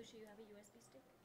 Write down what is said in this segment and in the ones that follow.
people you have a USB stick?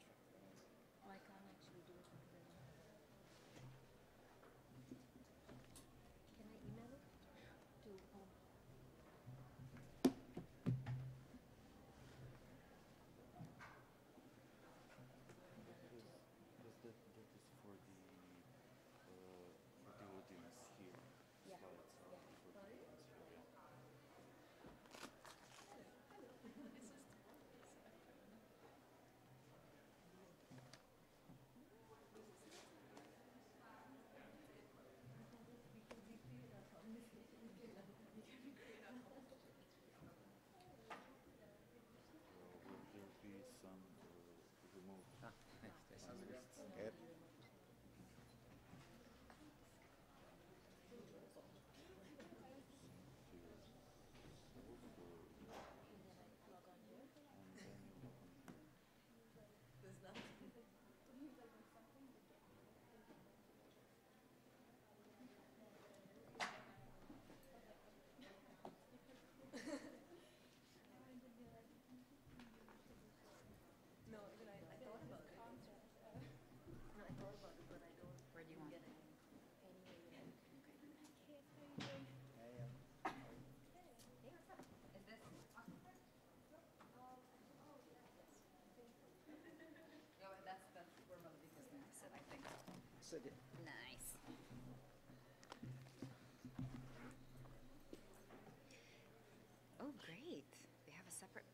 separate?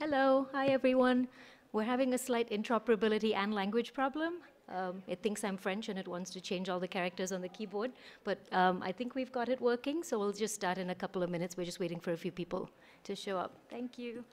Hello, hi everyone. We're having a slight interoperability and language problem. Um, it thinks I'm French and it wants to change all the characters on the keyboard, but um, I think we've got it working, so we'll just start in a couple of minutes. We're just waiting for a few people to show up. Thank you.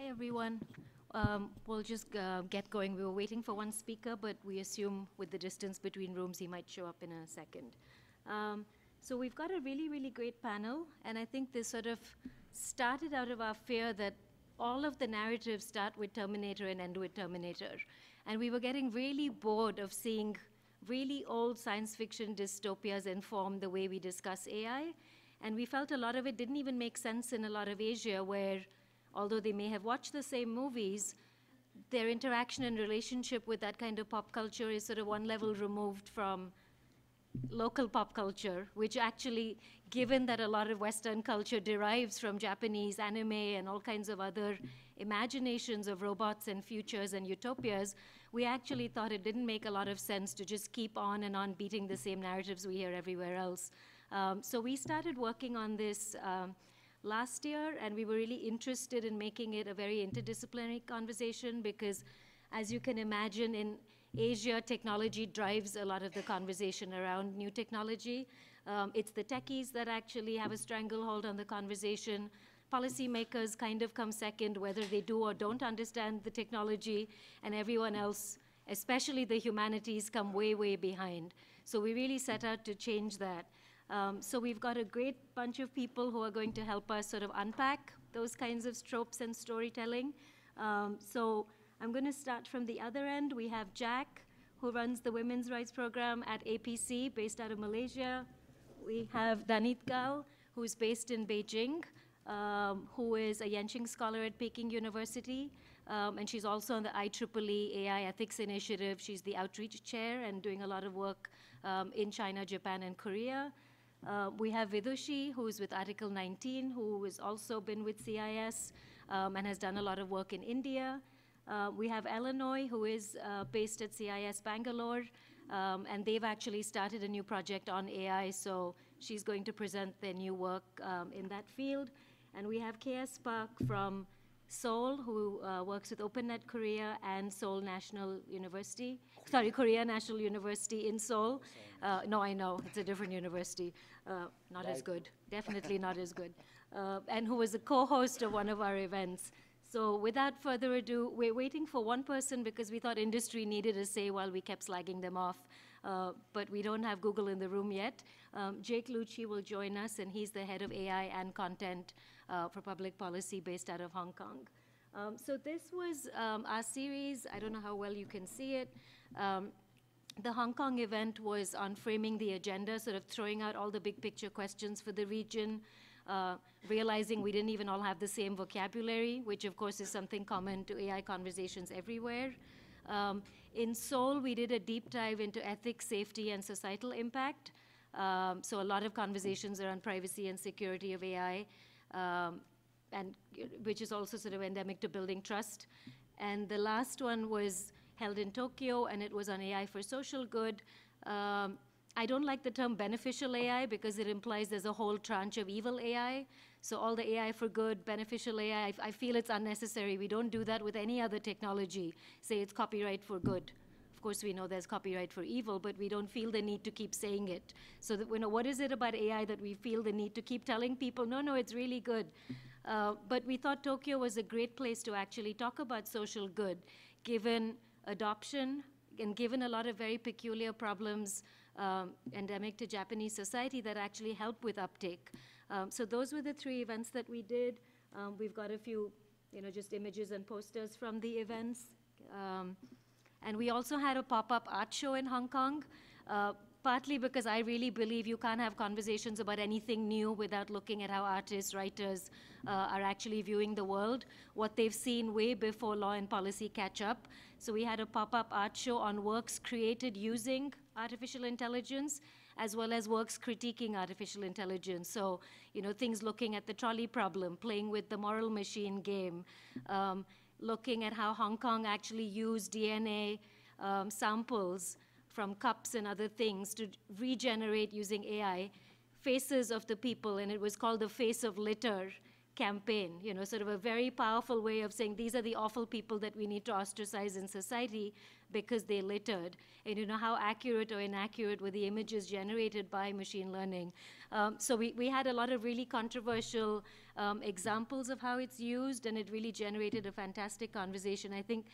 Hi, everyone. Um, we'll just uh, get going. We were waiting for one speaker, but we assume with the distance between rooms, he might show up in a second. Um, so we've got a really, really great panel, and I think this sort of started out of our fear that all of the narratives start with Terminator and end with Terminator. And we were getting really bored of seeing really old science fiction dystopias inform the way we discuss AI. And we felt a lot of it didn't even make sense in a lot of Asia, where although they may have watched the same movies, their interaction and relationship with that kind of pop culture is sort of one level removed from local pop culture, which actually, given that a lot of Western culture derives from Japanese anime and all kinds of other imaginations of robots and futures and utopias, we actually thought it didn't make a lot of sense to just keep on and on beating the same narratives we hear everywhere else. Um, so we started working on this. Um, last year, and we were really interested in making it a very interdisciplinary conversation because, as you can imagine, in Asia, technology drives a lot of the conversation around new technology. Um, it's the techies that actually have a stranglehold on the conversation. Policymakers kind of come second, whether they do or don't understand the technology, and everyone else, especially the humanities, come way, way behind. So we really set out to change that. Um, so we've got a great bunch of people who are going to help us sort of unpack those kinds of tropes and storytelling. Um, so I'm going to start from the other end. We have Jack, who runs the Women's Rights Program at APC, based out of Malaysia. We have Danit Gal, who's based in Beijing, um, who is a Yenching Scholar at Peking University. Um, and she's also on the IEEE AI Ethics Initiative. She's the outreach chair and doing a lot of work um, in China, Japan, and Korea. Uh, we have Vidushi, who is with Article 19, who has also been with CIS um, and has done a lot of work in India. Uh, we have Elonnai, who is uh, based at CIS Bangalore, um, and they've actually started a new project on AI, so She's going to present their new work um, in that field. And we have KS Park from Seoul, who uh, works with OpenNet Korea and Seoul National University. Sorry, Korea National University in Seoul. Uh, no, I know, it's a different university. Uh, not as good, definitely not as good. Uh, and who was a co host of one of our events. So, without further ado, we're waiting for one person because we thought industry needed a say while we kept slagging them off. Uh, but we don't have Google in the room yet. Um, Jake Lucchi will join us, and he's the head of AI and content uh, for public policy based out of Hong Kong. Um, so this was um, our series. I don't know how well you can see it. Um, the Hong Kong event was on framing the agenda, sort of throwing out all the big picture questions for the region, uh, realizing we didn't even all have the same vocabulary, which of course is something common to AI conversations everywhere. Um, in Seoul, we did a deep dive into ethics, safety, and societal impact. Um, so a lot of conversations around privacy and security of AI, um, and which is also sort of endemic to building trust. And the last one was held in Tokyo, and it was on AI for social good. Um, I don't like the term beneficial AI because it implies there's a whole tranche of evil AI. So all the AI for good, beneficial AI, I feel it's unnecessary. We don't do that with any other technology. Say it's copyright for good. Of course, we know there's copyright for evil, but we don't feel the need to keep saying it. So that, you know, what is it about AI that we feel the need to keep telling people, no, no, it's really good. Uh, but we thought Tokyo was a great place to actually talk about social good, given adoption and given a lot of very peculiar problems um, endemic to Japanese society that actually help with uptake. Um, so those were the three events that we did. Um, we've got a few, you know, just images and posters from the events. Um, and we also had a pop-up art show in Hong Kong, uh, partly because I really believe you can't have conversations about anything new without looking at how artists, writers uh, are actually viewing the world, what they've seen way before law and policy catch up. So we had a pop-up art show on works created using artificial intelligence, as well as works critiquing artificial intelligence. So, you know, things looking at the trolley problem, playing with the moral machine game, um, looking at how Hong Kong actually used DNA um, samples from cups and other things to regenerate using AI faces of the people, and it was called the Face of Litter campaign, you know, sort of a very powerful way of saying these are the awful people that we need to ostracize in society because they littered. And you know, how accurate or inaccurate were the images generated by machine learning. Um, so we, we had a lot of really controversial um, examples of how it's used, and it really generated a fantastic conversation. I think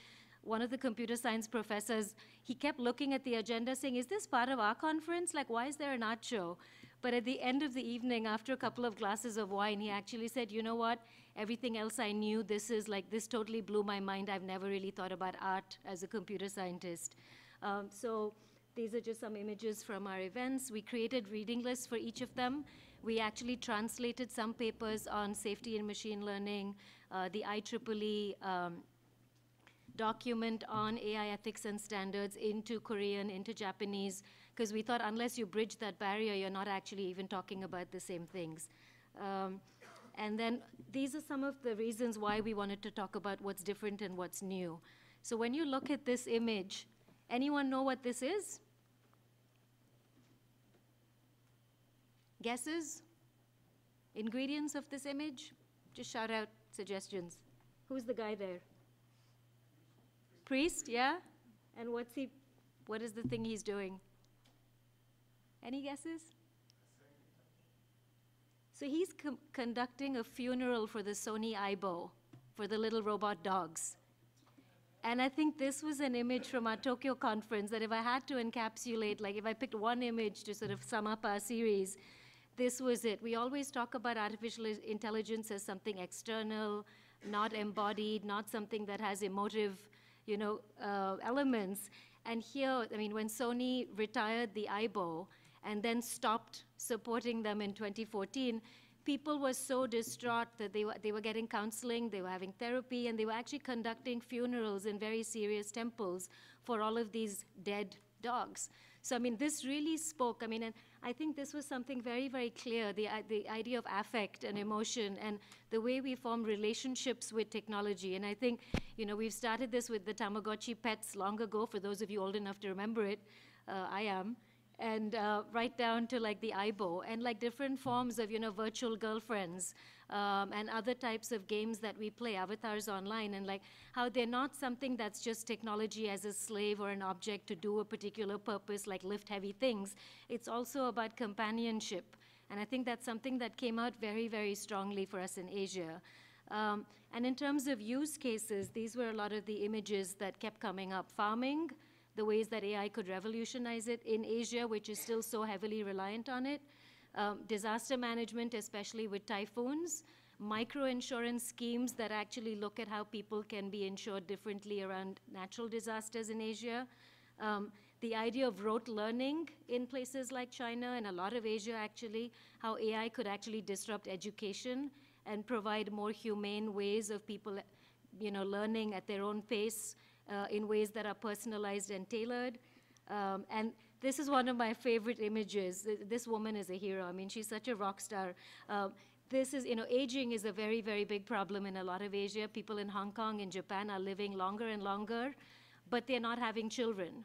one of the computer science professors, he kept looking at the agenda saying, is this part of our conference? Like, why is there an art show? But at the end of the evening, after a couple of glasses of wine, he actually said, you know what? Everything else I knew, this is like, this totally blew my mind. I've never really thought about art as a computer scientist. Um, so these are just some images from our events. We created reading lists for each of them. We actually translated some papers on safety and machine learning, uh, the IEEE um, document on AI ethics and standards into Korean, into Japanese, because we thought unless you bridge that barrier, you're not actually even talking about the same things. Um, and then these are some of the reasons why we wanted to talk about what's different and what's new. So when you look at this image, anyone know what this is? Guesses? Ingredients of this image? Just shout out suggestions. Who's the guy there? Priest, yeah? And what's he, what is the thing he's doing? Any guesses? So he's conducting a funeral for the Sony Aibo, for the little robot dogs. And I think this was an image from our Tokyo conference that if I had to encapsulate, like if I picked one image to sort of sum up our series, this was it. We always talk about artificial intelligence as something external, not embodied, not something that has emotive, you know, uh, elements. And here, I mean, when Sony retired the Aibo and then stopped supporting them in 2014, people were so distraught that they were, they were getting counseling, they were having therapy, and they were actually conducting funerals in very serious temples for all of these dead dogs. So, I mean, this really spoke. I mean, and I think this was something very, very clear the, i- the idea of affect and emotion and the way we form relationships with technology. And I think, you know, we've started this with the Tamagotchi pets long ago, for those of you old enough to remember it. Uh, I am. and uh, right down to like the Aibo and like different forms of, you know, virtual girlfriends um, and other types of games that we play, avatars online, and like how they're not something that's just technology as a slave or an object to do a particular purpose, like lift heavy things. It's also about companionship. And I think that's something that came out very, very strongly for us in Asia. Um, and in terms of use cases, these were a lot of the images that kept coming up. Farming, the ways that AI could revolutionize it in Asia, which is still so heavily reliant on it. Um, disaster management, especially with typhoons. Micro insurance schemes that actually look at how people can be insured differently around natural disasters in Asia. Um, the idea of rote learning in places like China and a lot of Asia actually, how AI could actually disrupt education and provide more humane ways of people you know, learning at their own pace uh, in ways that are personalized and tailored. Um, and this is one of my favorite images. This woman is a hero. I mean, she's such a rock star. Um, this is, you know, aging is a very, very big problem in a lot of Asia. People in Hong Kong and Japan are living longer and longer, but they're not having children,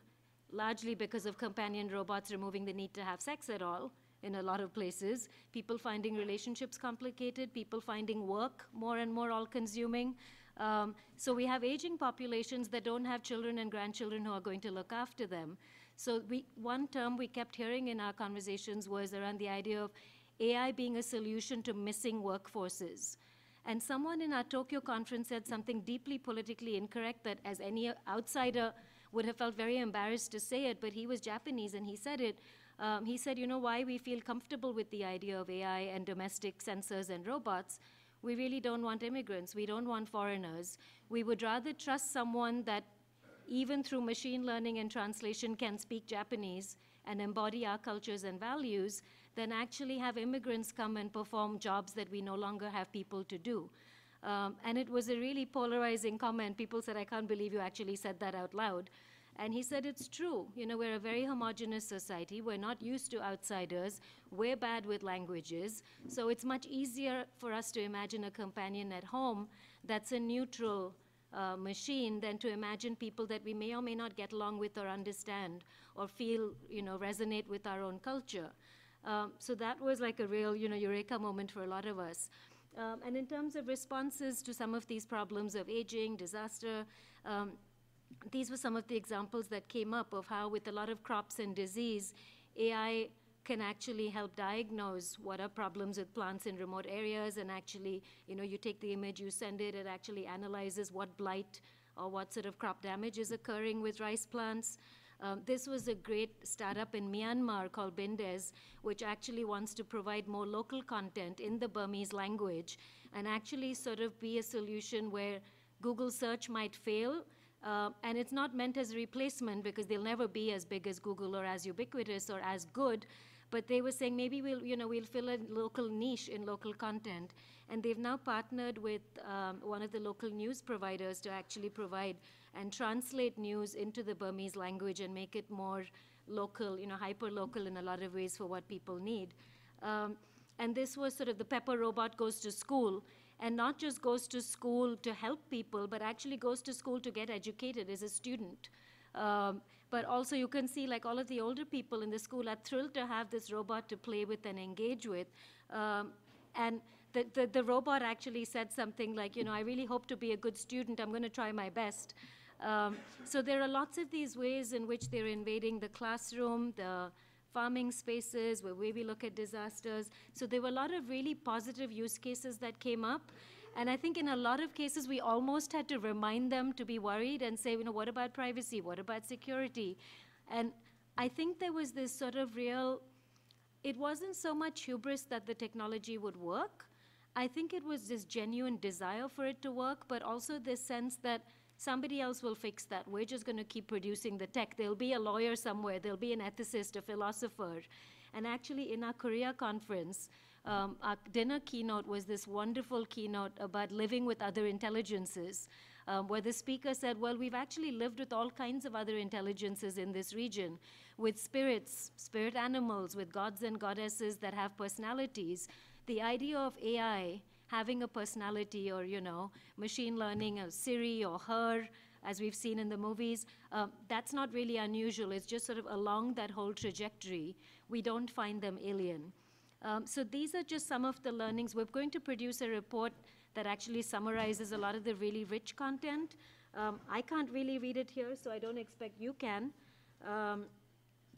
largely because of companion robots removing the need to have sex at all in a lot of places. People finding relationships complicated, people finding work more and more all consuming. Um, so we have aging populations that don't have children and grandchildren who are going to look after them. So we, one term we kept hearing in our conversations was around the idea of AI being a solution to missing workforces. And someone in our Tokyo conference said something deeply politically incorrect that as any outsider would have felt very embarrassed to say it, but he was Japanese and he said it. Um, he said, you know why we feel comfortable with the idea of AI and domestic sensors and robots? We really don't want immigrants. We don't want foreigners. We would rather trust someone that, even through machine learning and translation, can speak Japanese and embody our cultures and values than actually have immigrants come and perform jobs that we no longer have people to do. Um, and it was a really polarizing comment. People said, I can't believe you actually said that out loud. And he said, it's true. You know, we're a very homogenous society. We're not used to outsiders. We're bad with languages. So it's much easier for us to imagine a companion at home that's a neutral uh, machine than to imagine people that we may or may not get along with or understand or feel, you know, resonate with our own culture. Um, so that was like a real, you know, eureka moment for a lot of us. Um, and in terms of responses to some of these problems of aging, disaster, um, these were some of the examples that came up of how with a lot of crops and disease, AI can actually help diagnose what are problems with plants in remote areas and actually, you know, you take the image, you send it, it actually analyzes what blight or what sort of crop damage is occurring with rice plants. Um, this was a great startup in Myanmar called Bindez, which actually wants to provide more local content in the Burmese language and actually sort of be a solution where Google search might fail, uh, and it's not meant as a replacement because they'll never be as big as Google or as ubiquitous or as good. But they were saying maybe we'll, you know, we'll fill a local niche in local content. And they've now partnered with um, one of the local news providers to actually provide and translate news into the Burmese language and make it more local, you know, hyper local in a lot of ways for what people need. Um, and this was sort of the Pepper robot goes to school and not just goes to school to help people, but actually goes to school to get educated as a student. Um, but also you can see like all of the older people in the school are thrilled to have this robot to play with and engage with. Um, and the, the, the, robot actually said something like, you know, I really hope to be a good student. I'm going to try my best. Um, so there are lots of these ways in which they're invading the classroom, the farming spaces, where we look at disasters. So there were a lot of really positive use cases that came up. And I think in a lot of cases, we almost had to remind them to be worried and say, you know, what about privacy? What about security? And I think there was this sort of real, it wasn't so much hubris that the technology would work. I think it was this genuine desire for it to work, but also this sense that Somebody else will fix that. We're just going to keep producing the tech. There'll be a lawyer somewhere, there'll be an ethicist, a philosopher. And actually, in our Korea conference, um, our dinner keynote was this wonderful keynote about living with other intelligences, um, where the speaker said, Well, we've actually lived with all kinds of other intelligences in this region, with spirits, spirit animals, with gods and goddesses that have personalities. The idea of AI having a personality or, you know, machine learning, or Siri or her, as we've seen in the movies, um, that's not really unusual. It's just sort of along that whole trajectory, we don't find them alien. Um, so these are just some of the learnings. We're going to produce a report that actually summarizes a lot of the really rich content. Um, I can't really read it here, so I don't expect you can. Um,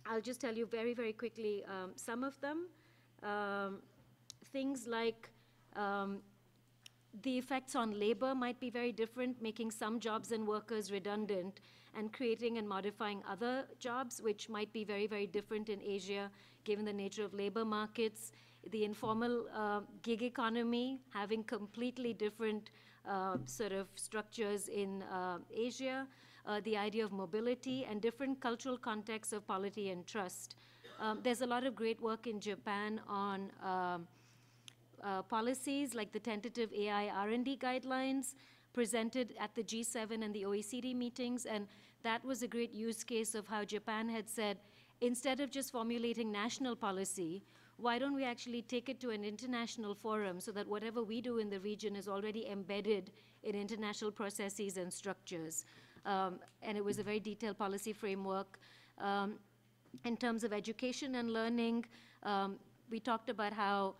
I'll just tell you very, very quickly um, some of them. Um, things like um, the effects on labor might be very different, making some jobs and workers redundant and creating and modifying other jobs, which might be very, very different in Asia, given the nature of labor markets. The informal uh, gig economy having completely different uh, sort of structures in uh, Asia, uh, the idea of mobility, and different cultural contexts of polity and trust. Um, there's a lot of great work in Japan on um, uh, policies like the tentative AI R&D guidelines presented at the G7 and the OECD meetings, and that was a great use case of how Japan had said, instead of just formulating national policy, why don't we actually take it to an international forum so that whatever we do in the region is already embedded in international processes and structures? Um, and it was a very detailed policy framework. Um, in terms of education and learning, um, we talked about how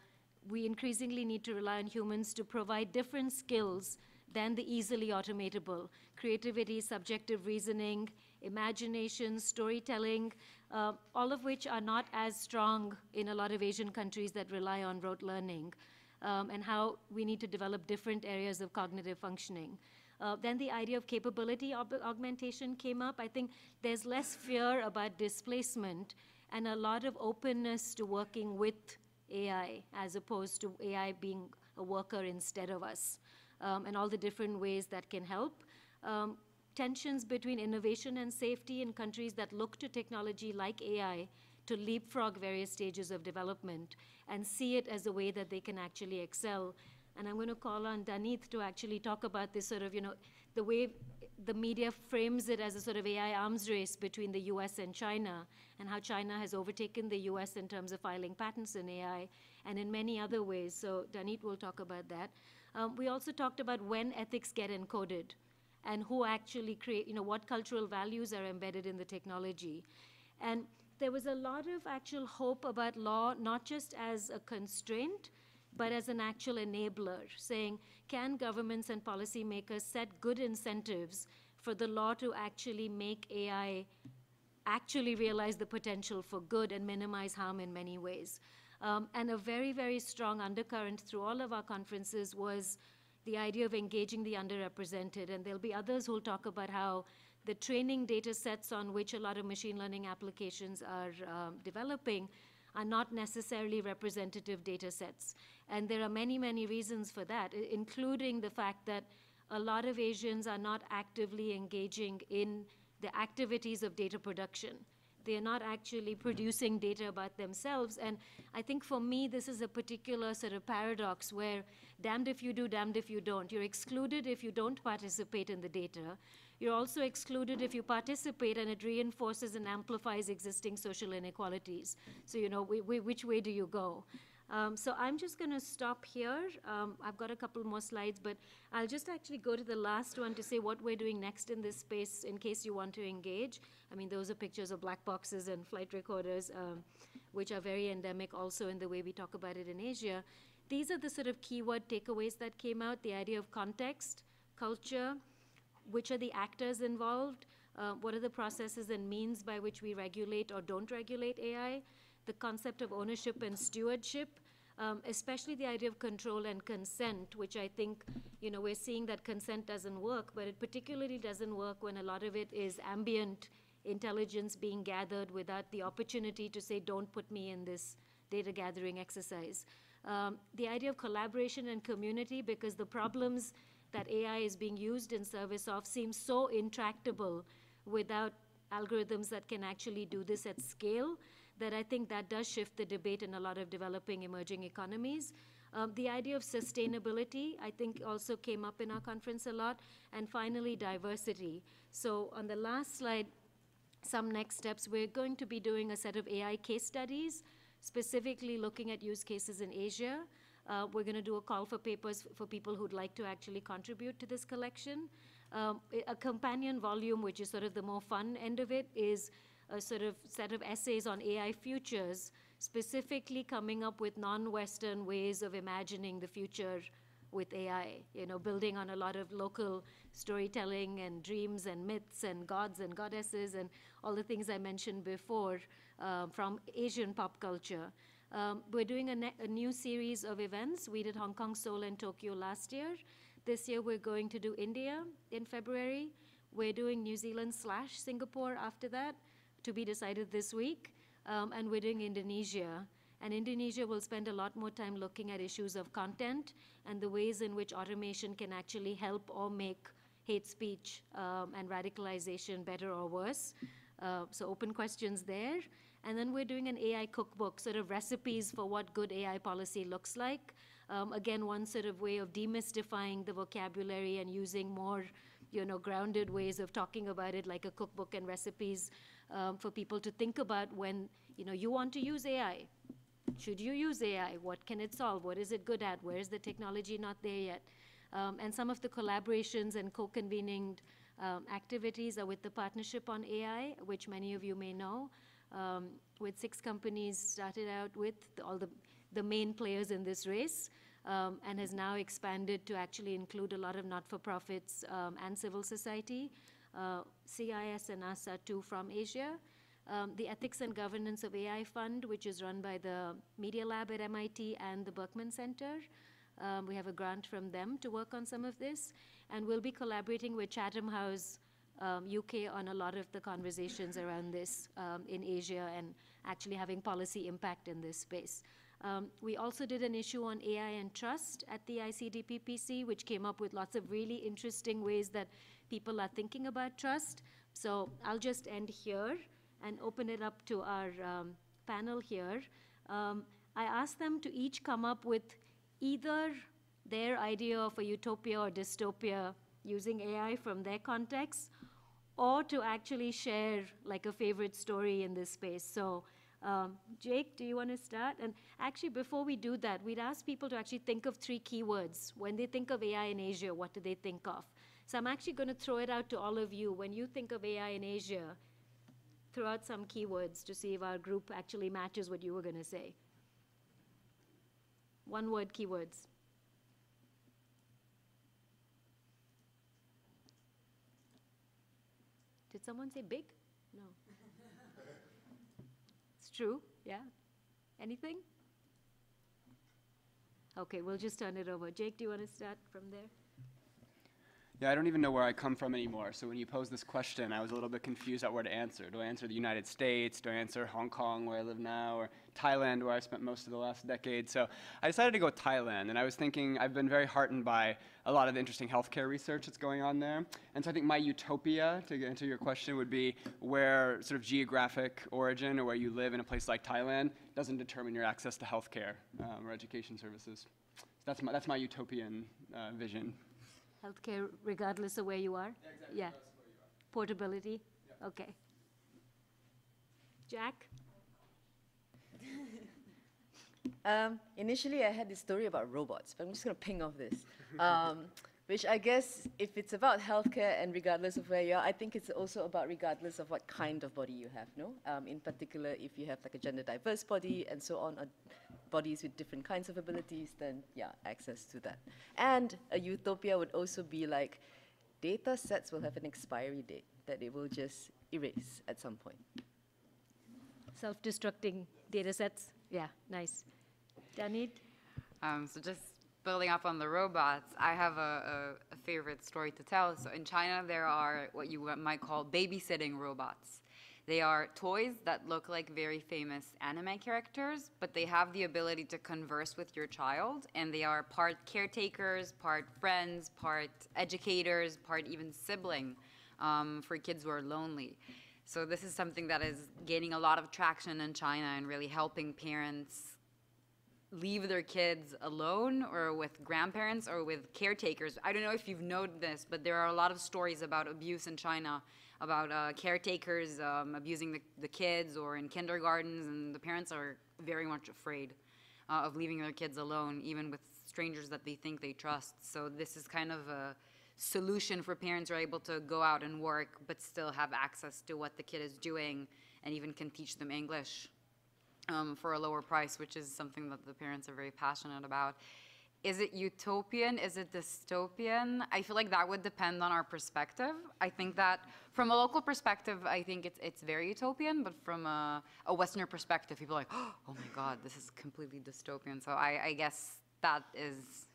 we increasingly need to rely on humans to provide different skills than the easily automatable. Creativity, subjective reasoning, imagination, storytelling, uh, all of which are not as strong in a lot of Asian countries that rely on rote learning, um, and how we need to develop different areas of cognitive functioning. Uh, then the idea of capability augmentation came up. I think there's less fear about displacement and a lot of openness to working with AI as opposed to AI being a worker instead of us, um, and all the different ways that can help. Um, tensions between innovation and safety in countries that look to technology like AI to leapfrog various stages of development and see it as a way that they can actually excel. And I'm going to call on Danit to actually talk about this sort of, you know, the way the media frames it as a sort of AI arms race between the US and China, and how China has overtaken the US in terms of filing patents in AI and in many other ways. So Danit will talk about that. Um, we also talked about when ethics get encoded and who actually create, you know, what cultural values are embedded in the technology. And there was a lot of actual hope about law, not just as a constraint, but as an actual enabler, saying, can governments and policymakers set good incentives for the law to actually make AI actually realize the potential for good and minimize harm in many ways? Um, and a very, very strong undercurrent through all of our conferences was the idea of engaging the underrepresented. And there'll be others who'll talk about how the training data sets on which a lot of machine learning applications are um, developing are not necessarily representative data sets. And there are many, many reasons for that, including the fact that a lot of Asians are not actively engaging in the activities of data production. They are not actually producing data about themselves. And I think for me, this is a particular sort of paradox where damned if you do, damned if you don't. You're excluded if you don't participate in the data. You're also excluded if you participate and it reinforces and amplifies existing social inequalities. So, you know, we, we, which way do you go? Um, so I'm just going to stop here. Um, I've got a couple more slides, but I'll just actually go to the last one to say what we're doing next in this space in case you want to engage. I mean, those are pictures of black boxes and flight recorders, um, which are very endemic also in the way we talk about it in Asia. These are the sort of keyword takeaways that came out, the idea of context, culture, which are the actors involved, uh, what are the processes and means by which we regulate or don't regulate AI, the concept of ownership and stewardship, um, especially the idea of control and consent, which I think, you know, we're seeing that consent doesn't work, but it particularly doesn't work when a lot of it is ambient intelligence being gathered without the opportunity to say, don't put me in this data gathering exercise. Um, the idea of collaboration and community, because the problems that AI is being used in service of seems so intractable without algorithms that can actually do this at scale that I think that does shift the debate in a lot of developing emerging economies. Um, the idea of sustainability, I think, also came up in our conference a lot. And finally, diversity. So on the last slide, some next steps, we're going to be doing a set of AI case studies, specifically looking at use cases in Asia. Uh, we're going to do a call for papers for people who'd like to actually contribute to this collection. Um, a- a companion volume, which is sort of the more fun end of it, is a sort of set of essays on AI futures, specifically coming up with non-Western ways of imagining the future with AI, you know, building on a lot of local storytelling and dreams and myths and gods and goddesses and all the things I mentioned before uh, from Asian pop culture. Um, we're doing a, a new series of events. We did Hong Kong, Seoul, and Tokyo last year. This year we're going to do India in February. We're doing New Zealand slash Singapore after that, to be decided this week. Um, and we're doing Indonesia. And Indonesia will spend a lot more time looking at issues of content and the ways in which automation can actually help or make hate speech um, and radicalization better or worse. Uh, so open questions there. And then we're doing an AI cookbook, sort of recipes for what good AI policy looks like. Um, again, one sort of way of demystifying the vocabulary and using more, you know, grounded ways of talking about it, like a cookbook and recipes um, for people to think about when, you know, you want to use AI. Should you use AI? What can it solve? What is it good at? Where is the technology not there yet? Um, and some of the collaborations and co-convening um, activities are with the Partnership on AI, which many of you may know, um, with six companies started out with the, all the, the main players in this race, um, and has now expanded to actually include a lot of not-for-profits um, and civil society, CIS and NASA too from Asia. Um, the Ethics and Governance of AI Fund, which is run by the Media Lab at MIT and the Berkman Center. Um, we have a grant from them to work on some of this. And we'll be collaborating with Chatham House um, UK on a lot of the conversations around this um, in Asia and actually having policy impact in this space. Um, we also did an issue on AI and trust at the ICDPPC, which came up with lots of really interesting ways that people are thinking about trust. So I'll just end here and open it up to our um, panel here. Um, I asked them to each come up with either their idea of a utopia or dystopia using AI from their context, or to actually share like a favorite story in this space. So, um, Jake, do you want to start? And actually, before we do that, we'd ask people to actually think of three keywords. When they think of AI in Asia, what do they think of? So I'm actually going to throw it out to all of you. When you think of AI in Asia, throw out some keywords to see if our group actually matches what you were going to say. One word keywords. Did someone say big? No. it's true, yeah? Anything? Okay, we'll just turn it over. Jake, do you want to start from there? Yeah, I don't even know where I come from anymore. So when you posed this question, I was a little bit confused about where to answer. Do I answer the United States? Do I answer Hong Kong, where I live now, or Thailand, where I spent most of the last decade? So I decided to go Thailand, and I was thinking I've been very heartened by a lot of the interesting healthcare research that's going on there. And so I think my utopia, to answer your question, would be where sort of geographic origin or where you live in a place like Thailand doesn't determine your access to healthcare um, or education services. So that's my, that's my utopian uh, vision. Healthcare, regardless of where you are? Yeah, exactly. Yeah. Portability? Okay. Jack? Um, initially, I had this story about robots, but I'm just going to ping off this. Um, which I guess, if it's about healthcare and regardless of where you are, I think it's also about regardless of what kind of body you have, no? Um, in particular, if you have like a gender diverse body and so on, or bodies with different kinds of abilities, then yeah, access to that. And a utopia would also be like, data sets will have an expiry date that it will just erase at some point. Self-destructing data sets? Yeah, nice. Danit? Um, so just building up on the robots, I have a, a, a, favorite story to tell. So in China, there are what you might call babysitting robots. They are toys that look like very famous anime characters, but they have the ability to converse with your child, and they are part caretakers, part friends, part educators, part even sibling um, for kids who are lonely. So this is something that is gaining a lot of traction in China and really helping parents leave their kids alone or with grandparents or with caretakers. I don't know if you've noted this, but there are a lot of stories about abuse in China, about uh, caretakers um, abusing the, the, kids or in kindergartens, and the parents are very much afraid uh, of leaving their kids alone, even with strangers that they think they trust. So this is kind of a solution for parents who are able to go out and work but still have access to what the kid is doing and even can teach them English um, for a lower price, which is something that the parents are very passionate about. Is it utopian? Is it dystopian? I feel like that would depend on our perspective. I think that from a local perspective, I think it's, it's very utopian, but from a, a Westerner perspective, people are like, oh my God, this is completely dystopian. So I, I guess that is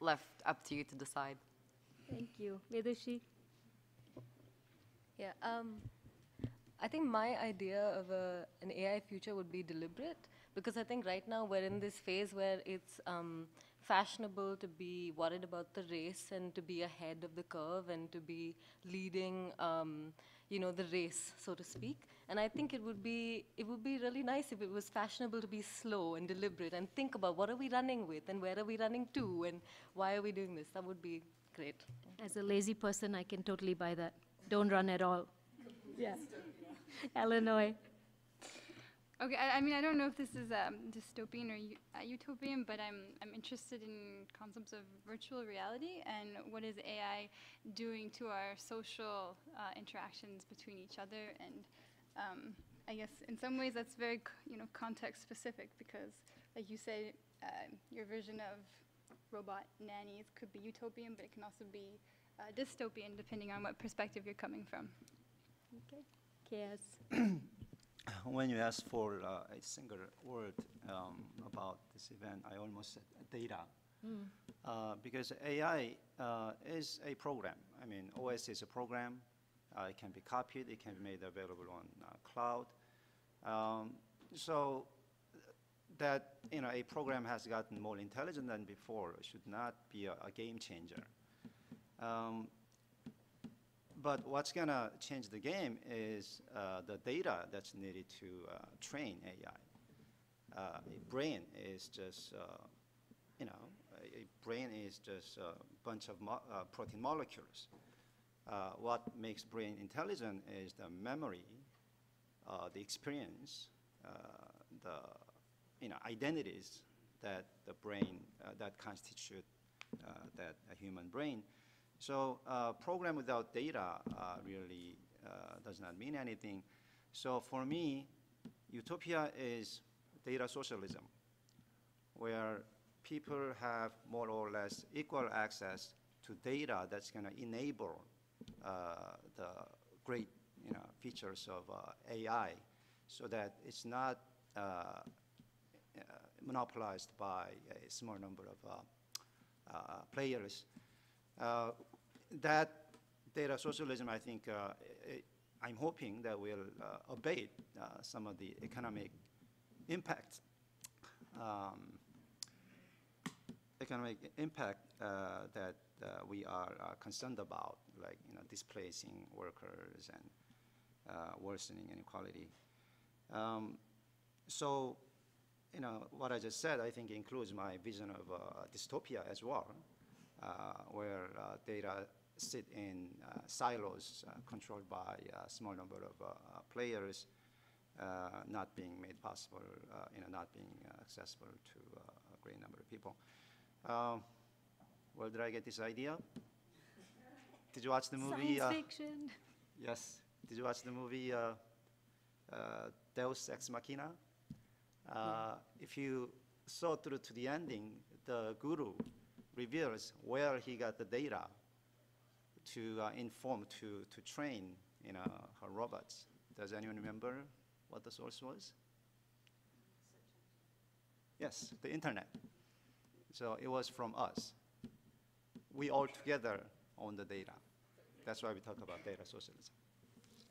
left up to you to decide. Thank you. Vidushi? Yeah, um, I think my idea of a, an AI future would be deliberate because I think right now we're in this phase where it's um, fashionable to be worried about the race and to be ahead of the curve and to be leading, um, you know, the race, so to speak. And I think it would be it would be really nice if it was fashionable to be slow and deliberate and think about what are we running with and where are we running to and why are we doing this. That would be great. As a lazy person, I can totally buy that. Don't run at all. Yeah. Elonnai. Okay, I, I mean, I don't know if this is um, dystopian or u- uh, utopian, but I'm, I'm interested in concepts of virtual reality and what is AI doing to our social uh, interactions between each other. And um, I guess in some ways that's very, c- you know, context specific because, like you said, uh, your vision of robot nannies could be utopian, but it can also be uh, dystopian depending on what perspective you're coming from. Okay. When you asked for uh, a single word um, about this event, I almost said data. Uh, because AI uh, is a program. I mean, OS is a program. Uh, it can be copied. It can be made available on uh, cloud. Um, so that you know, a program has gotten more intelligent than before should not be a, a game changer. Um, but what's going to change the game is uh, the data that's needed to uh, train AI. Uh, brain is just, uh, you know, a, brain is just a bunch of mo- uh, protein molecules. Uh, what makes brain intelligent is the memory, the experience, the, you know, identities that the brain, that constitute that a human brain. So uh, program without data uh, really uh, does not mean anything. So for me, utopia is data socialism, where people have more or less equal access to data that's going to enable uh, the great you know, features of uh, AI so that it's not uh, monopolized by a small number of players. Uh, that data socialism, I think, uh, i- I'm hoping that will uh, abate uh, some of the economic impact, um, economic impact that we are concerned about, like you know, displacing workers and worsening inequality. Um, so, you know, what I just said, I think includes my vision of uh, dystopia as well, uh, where uh, data sit in uh, silos uh, controlled by a small number of uh, players, uh, not being made possible, uh, you know, not being uh, accessible to uh, a great number of people. Um, where did I get this idea? Did you watch the movie? Science uh, fiction. Yes. Did you watch the movie uh, uh, Deus Ex Machina? Uh, If you saw through to the ending, the guru reveals where he got the data to uh, inform, to, to train you know, her robots. Does anyone remember what the source was? Yes, the internet. So it was from us. We all together own the data. That's why we talk about data socialism.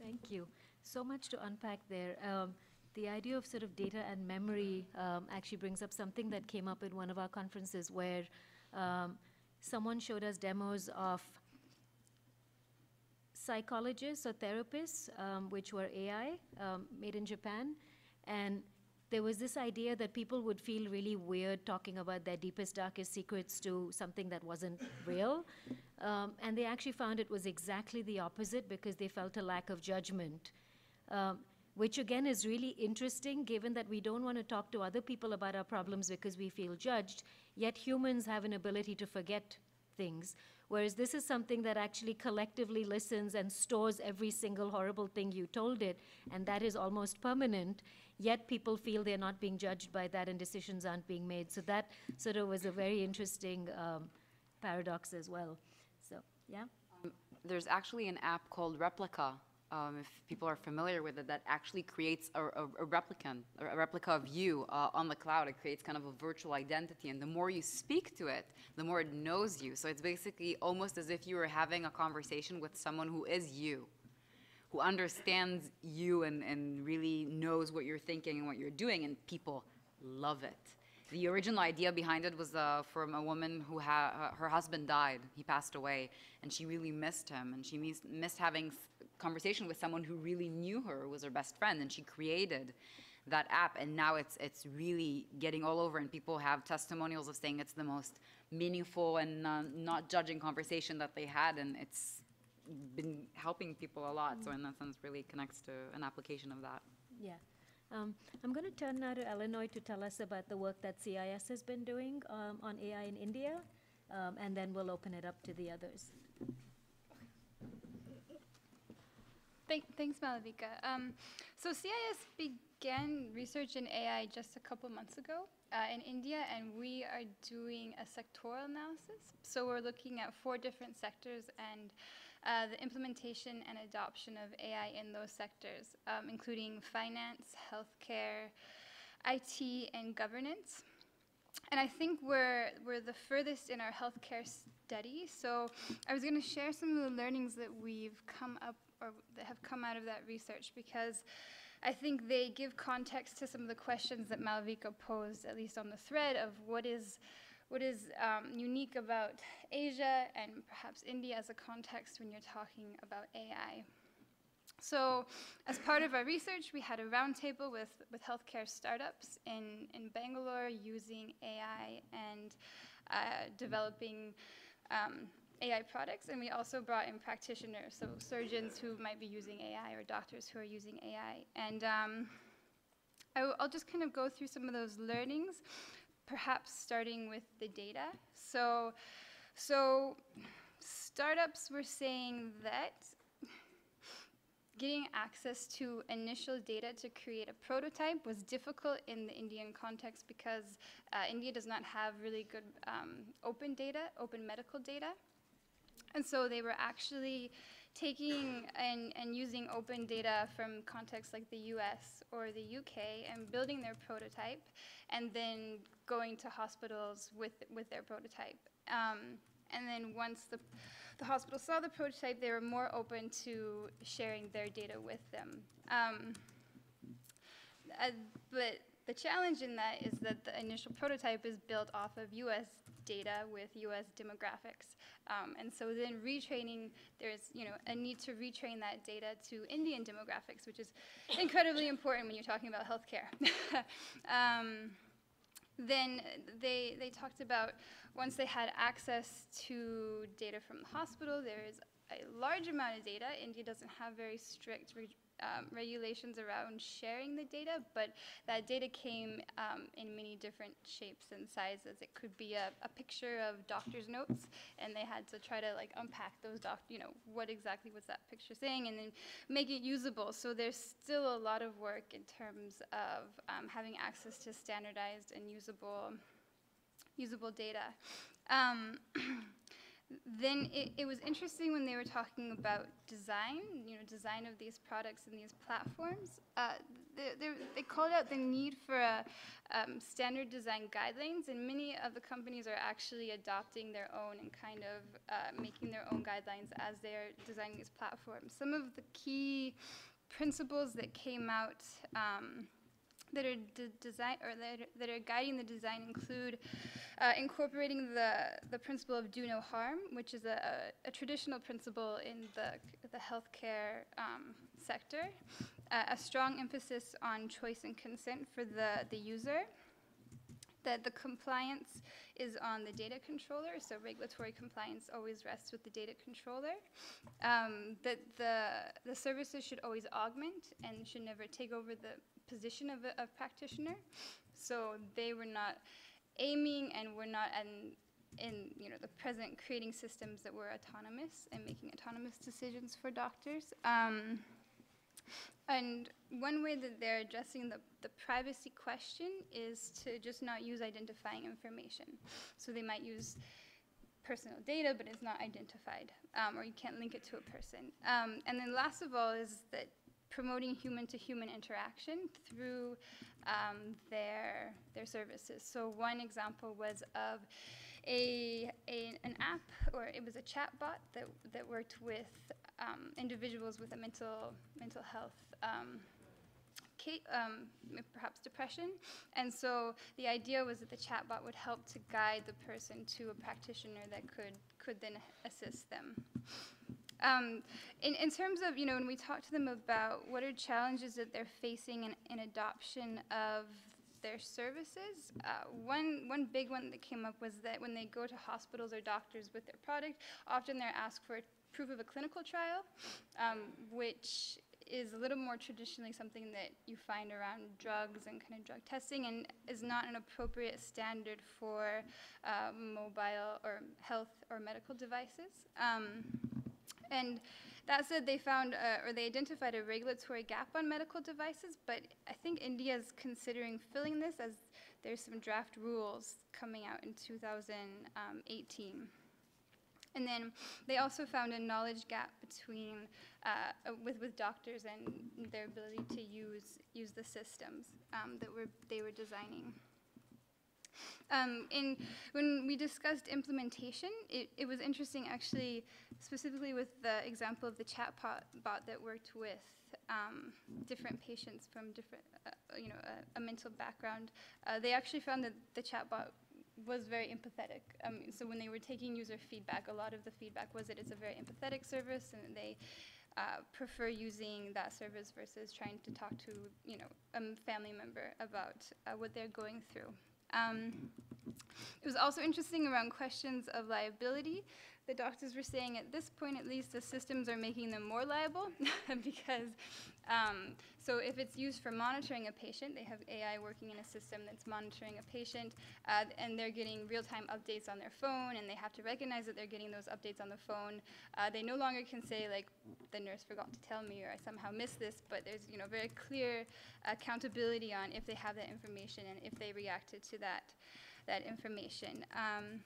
Thank you. So much to unpack there. Um, the idea of sort of data and memory um, actually brings up something that came up in one of our conferences where um, someone showed us demos of psychologists or therapists, um, which were AI, um, made in Japan. And there was this idea that people would feel really weird talking about their deepest, darkest secrets to something that wasn't real. Um, and they actually found it was exactly the opposite because they felt a lack of judgment. Um, which again is really interesting given that we don't want to talk to other people about our problems because we feel judged, yet humans have an ability to forget things. Whereas this is something that actually collectively listens and stores every single horrible thing you told it, and that is almost permanent. Yet people feel they're not being judged by that, and decisions aren't being made. So that sort of was a very interesting um, paradox as well. So yeah. There's actually an app called Replika, um, if people are familiar with it, that actually creates a, a, a replicant, a replica of you uh, on the cloud. It creates kind of a virtual identity, and the more you speak to it, the more it knows you. So it's basically almost as if you were having a conversation with someone who is you, who understands you and, and really knows what you're thinking and what you're doing, and people love it. The original idea behind it was uh, from a woman who her husband died. He passed away, and she really missed him, and she missed having conversation with someone who really knew her, was her best friend, and she created that app. And now it's it's really getting all over, and people have testimonials of saying it's the most meaningful and uh, not judging conversation that they had, and it's been helping people a lot. So in that sense, really connects to an application of that. Yeah. Um, I'm going to turn now to Elonnai to tell us about the work that CIS has been doing um, on AI in India, um, and then we'll open it up to the others. Thank, thanks, Malavika. Um, so CIS began research in AI just a couple months ago uh, in India, and we are doing a sectoral analysis. So we're looking at four different sectors and uh, the implementation and adoption of AI in those sectors, um, including finance, healthcare, IT, and governance. And I think we're, we're the furthest in our healthcare study. So I was going to share some of the learnings that we've come up or that have come out of that research because I think they give context to some of the questions that Malvika posed, at least on the thread of what is what is um, unique about Asia and perhaps India as a context when you're talking about AI. So, as part of our research, we had a roundtable with, with healthcare startups in, in Bangalore using AI and uh, developing um, AI products. And we also brought in practitioners, so surgeons who might be using AI or doctors who are using AI. And um, I w- I'll just kind of go through some of those learnings perhaps starting with the data. So, so startups were saying that getting access to initial data to create a prototype was difficult in the Indian context because uh, India does not have really good um, open data, open medical data. And so they were actually taking and, and using open data from contexts like the US or the UK and building their prototype and then going to hospitals with, with their prototype. Um, and then once the, the hospital saw the prototype, they were more open to sharing their data with them. Um, uh, but the challenge in that is that the initial prototype is built off of US data with US demographics. Um, and so then retraining, there's you know a need to retrain that data to Indian demographics, which is incredibly important when you're talking about healthcare. um, then they, they talked about once they had access to data from the hospital, there is a large amount of data. India doesn't have very strict um, regulations around sharing the data, but that data came um, in many different shapes and sizes. It could be a, a, picture of doctor's notes, and they had to try to like unpack those doc, you know, what exactly was that picture saying, and then make it usable. So there's still a lot of work in terms of um, having access to standardized and usable, usable data. Then it, it, was interesting when they were talking about design, you know, design of these products and these platforms. Uh, they, they, they, called out the need for a, um, standard design guidelines, and many of the companies are actually adopting their own and kind of uh, making their own guidelines as they're designing these platforms. Some of the key principles that came out um, that are design or that, that are guiding the design include uh, incorporating the the principle of do no harm, which is a, a, a traditional principle in the the healthcare um, sector. Uh, a strong emphasis on choice and consent for the the user. That the compliance is on the data controller, so regulatory compliance always rests with the data controller. Um, that the the services should always augment and should never take over the position of a, practitioner. So they were not aiming and were not and in you know the present creating systems that were autonomous and making autonomous decisions for doctors. Um, and one way that they're addressing the, the privacy question is to just not use identifying information. So they might use personal data, but it's not identified, um, or you can't link it to a person. Um, and then last of all is that promoting human-to-human interaction through um, their, their services. So one example was of a, a, an app, or it was a chat bot that, that worked with um, individuals with a mental, mental health um, um, perhaps depression. And so the idea was that the chatbot would help to guide the person to a practitioner that could, could then assist them. Um, in, in terms of, you know, when we talk to them about what are challenges that they're facing in, in adoption of their services, uh, one, one big one that came up was that when they go to hospitals or doctors with their product, often they're asked for proof of a clinical trial, um, which is a little more traditionally something that you find around drugs and kind of drug testing and is not an appropriate standard for uh, mobile or health or medical devices. Um, and that said, they found uh, or they identified a regulatory gap on medical devices, but I think India is considering filling this as there's some draft rules coming out in 2018. And then they also found a knowledge gap between uh, with with doctors and their ability to use use the systems um, that were they were designing. Um, in, when we discussed implementation, it, it, was interesting actually, specifically with the example of the chatbot bot that worked with um, different patients from different, uh, you know, a, a mental background. Uh, they actually found that the chatbot was very empathetic. Um, so when they were taking user feedback, a lot of the feedback was that it's a very empathetic service and they uh, prefer using that service versus trying to talk to, you know, a family member about uh, what they're going through. Um, it was also interesting around questions of liability. The doctors were saying at this point, at least, the systems are making them more liable because, um, so if it's used for monitoring a patient, they have AI working in a system that's monitoring a patient, uh, and they're getting real-time updates on their phone, and they have to recognize that they're getting those updates on the phone. Uh, they no longer can say, like, the nurse forgot to tell me, or I somehow missed this, but there's, you know, very clear accountability on if they have that information and if they reacted to that, that information. Um,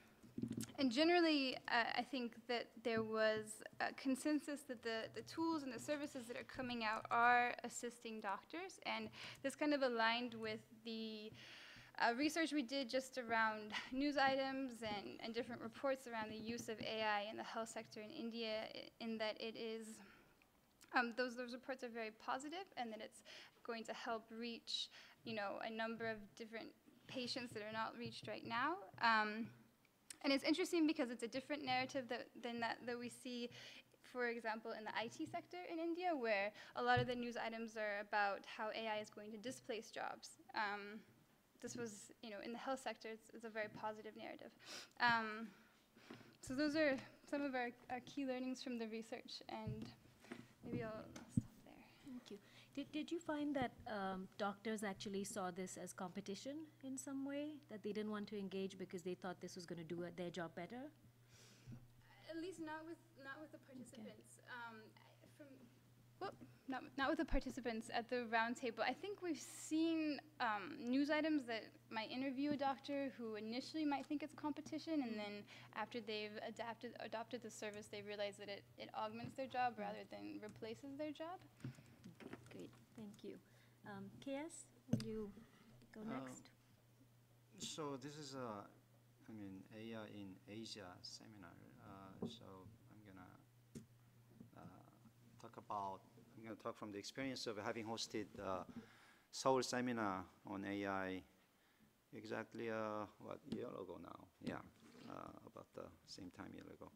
and generally, uh, I think that there was a consensus that the, the tools and the services that are coming out are assisting doctors, and this kind of aligned with the uh, research we did just around news items and, and different reports around the use of AI in the health sector in India, in that it is, um, those, those reports are very positive, and that it's going to help reach, you know, a number of different patients that are not reached right now. Um, and it's interesting because it's a different narrative that, than that, that we see, for example, in the IT sector in India, where a lot of the news items are about how AI is going to displace jobs. Um, this was, you know, in the health sector, it's, it's a very positive narrative. Um, so those are some of our, our key learnings from the research, and maybe I'll did, did you find that um, doctors actually saw this as competition in some way? That they didn't want to engage because they thought this was going to do their job better? At least not with not with the participants. Okay. Um, from well, not not with the participants at the roundtable. I think we've seen um, news items that might interview a doctor who initially might think it's competition, and then after they've adapted adopted the service, they realize that it, it augments their job rather than replaces their job. Thank you. Um, KS, will you go uh, next? So this is a, I mean, AI in Asia seminar. Uh, so I'm gonna uh, talk about, I'm gonna talk from the experience of having hosted uh, Seoul seminar on AI exactly, uh, what, year ago now? Yeah, uh, about the same time year ago.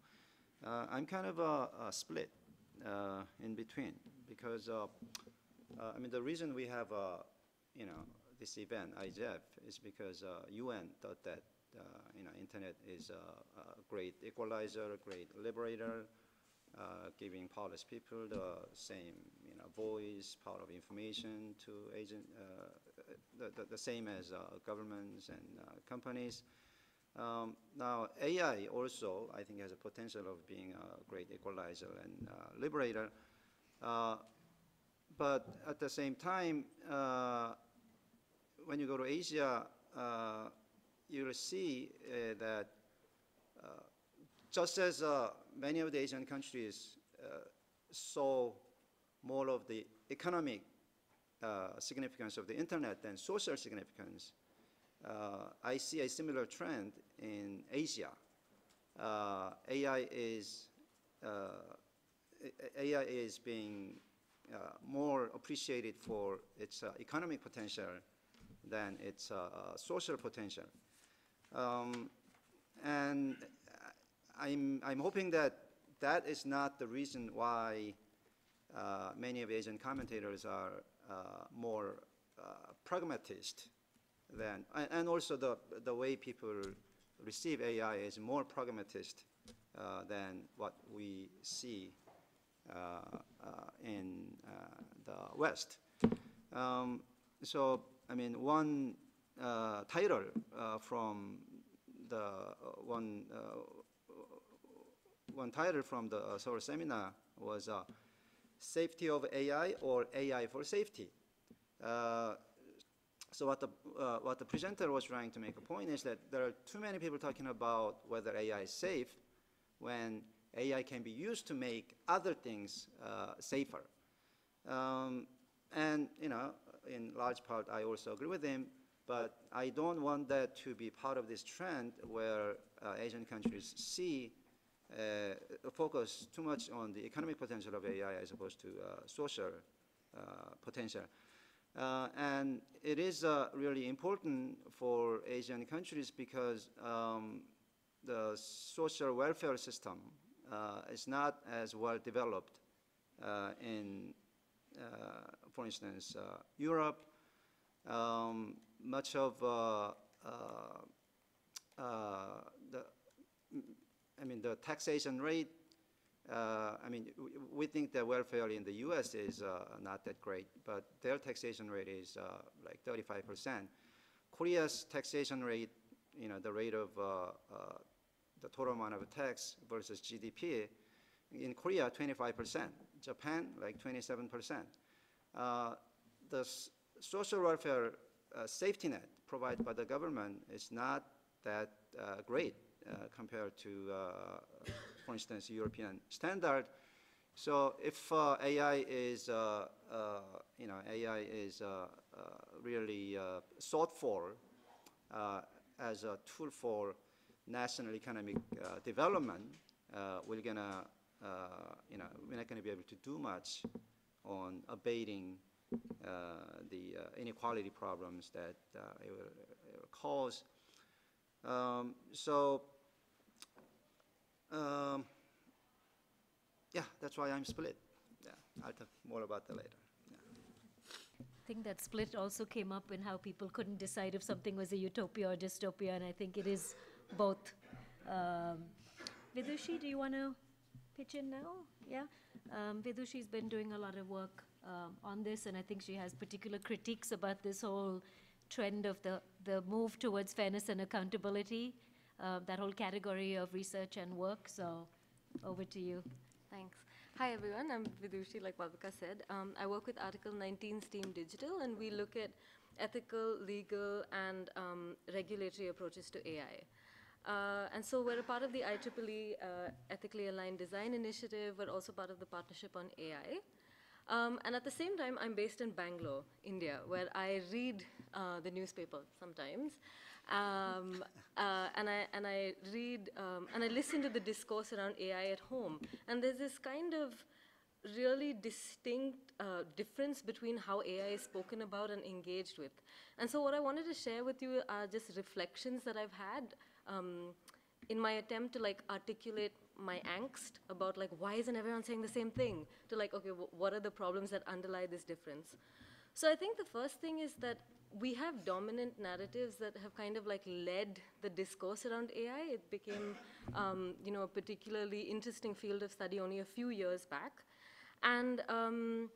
I'm kind of a, split in between because uh, I mean, the reason we have, uh, you know, this event, IGF, is because UN uh, thought that, you know, internet is a, great equalizer, a great liberator, uh, giving powerless people the same you know, voice, power of information to agent, uh, the, the, the, same as uh, governments and companies. Um, now, AI also, I think, has a potential of being a great equalizer and uh, liberator. Uh, but at the same time, uh, when you go to Asia, uh, you'll see uh, that uh, just as uh, many of the Asian countries uh, saw more of the economic significance of the internet than social significance, I see a similar trend in Asia. AI is AI is being more appreciated for its uh, economic potential than its uh, uh, social potential. Um, and I'm, I'm hoping that that is not the reason why uh, many of Asian commentators are uh, more uh, pragmatist than, and, also the, the way people receive AI is more pragmatist uh, than what we see uh, uh, in uh, the West. Um, so, I mean, one uh, title uh, from the uh, one uh, one title from the uh, Seoul seminar was uh, "Safety of AI" or "AI for Safety." Uh, so what the uh, what the presenter was trying to make a point is that there are too many people talking about whether AI is safe, when AI can be used to make other things uh, safer. Um, and, you know, in large part, I also agree with him, but I don't want that to be part of this trend where uh, Asian countries see, uh, focus too much on the economic potential of AI as opposed to uh, social uh, potential. Uh, and it is uh, really important for Asian countries because um, the social welfare system is not as well developed uh, in, uh, for instance, uh, Europe. Um, much of uh, uh, uh, the, I mean, the taxation rate. Uh, I mean, we think that welfare in the U.S. is uh, not that great, but their taxation rate is uh, like 35 percent. Korea's taxation rate, you know, the rate of uh, uh, the total amount of tax versus GDP, in Korea, 25%, Japan, like 27%. Uh, the social welfare uh, safety net provided by the government is not that uh, great uh, compared to, uh, for instance, European standard. So if uh, AI is, you know, AI is really sought for as a tool for national economic uh, development, uh, we're gonna, uh, you know, we're not gonna be able to do much on abating uh, the uh, inequality problems that uh, it will, it will cause. Um, so, um, yeah, that's why I'm split. Yeah, I'll talk more about that later. I think that split also came up in how people couldn't decide if something was a utopia or dystopia, and I think it is both. Um, Vidushi, do you want to pitch in now? Yeah? Um, Vidushi's been doing a lot of work um, on this, and I think she has particular critiques about this whole trend of the, the move towards fairness and accountability, uh, that whole category of research and work. So, over to you. Thanks. Hi, everyone. I'm Vidushi, like Malvika said. Um, I work with Article 19's Team Digital, and we look at ethical, legal, and um, regulatory approaches to AI. Uh, and so we're a part of the IEEE uh, Ethically Aligned Design Initiative. We're also part of the Partnership on AI. Um, and at the same time, I'm based in Bangalore, India, where I read uh, the newspaper sometimes. Um, uh, and, I, and I read um, and I listen to the discourse around AI at home. And there's this kind of really distinct uh, difference between how AI is spoken about and engaged with. And so, what I wanted to share with you are just reflections that I've had um, in my attempt to like articulate my angst about like why isn't everyone saying the same thing? To like, okay, wh- what are the problems that underlie this difference? So I think the first thing is that we have dominant narratives that have kind of like led the discourse around AI. It became, um, you know, a particularly interesting field of study only a few years back. And um,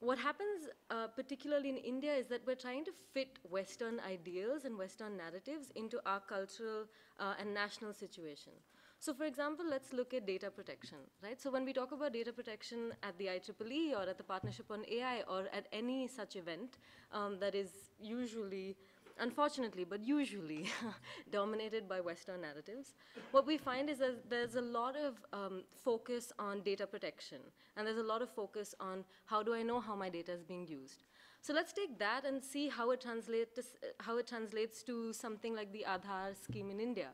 what happens, uh, particularly in India, is that we're trying to fit Western ideals and Western narratives into our cultural uh, and national situation. So, for example, let's look at data protection, right? So, when we talk about data protection at the IEEE or at the Partnership on AI or at any such event um, that is usually unfortunately, but usually dominated by Western narratives, what we find is that there's a lot of um, focus on data protection, and there's a lot of focus on how do I know how my data is being used. So let's take that and see how it, translates, how it translates to something like the Aadhaar scheme in India,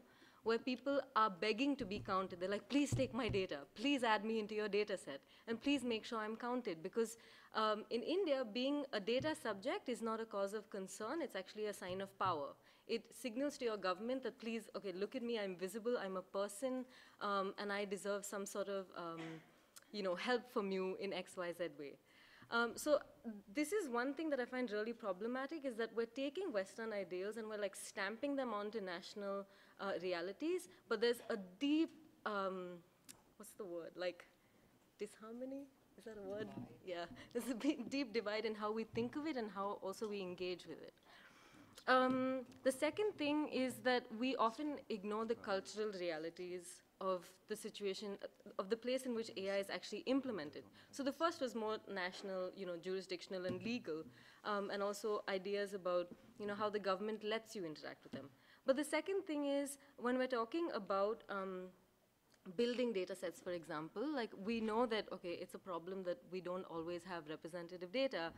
where people are begging to be counted. They're like, please take my data, please add me into your data set, and please make sure I'm counted. Because um, in India, being a data subject is not a cause of concern, it's actually a sign of power. It signals to your government that please, okay, look at me, I'm visible, I'm a person, um, and I deserve some sort of um, you know, help from you in XYZ way. Um, so this is one thing that I find really problematic is that we're taking Western ideals and we're like stamping them onto national uh, realities, but there's a deep, um, what's the word, like disharmony? Is that a word? Yeah, there's a big, deep divide in how we think of it and how also we engage with it. Um, the second thing is that we often ignore the cultural realities of the situation, of the place in which AI is actually implemented. So the first was more national, you know, jurisdictional and legal, um, and also ideas about, you know, how the government lets you interact with them. But the second thing is, when we're talking about um, building data sets, for example, like we know that, okay, it's a problem that we don't always have representative data,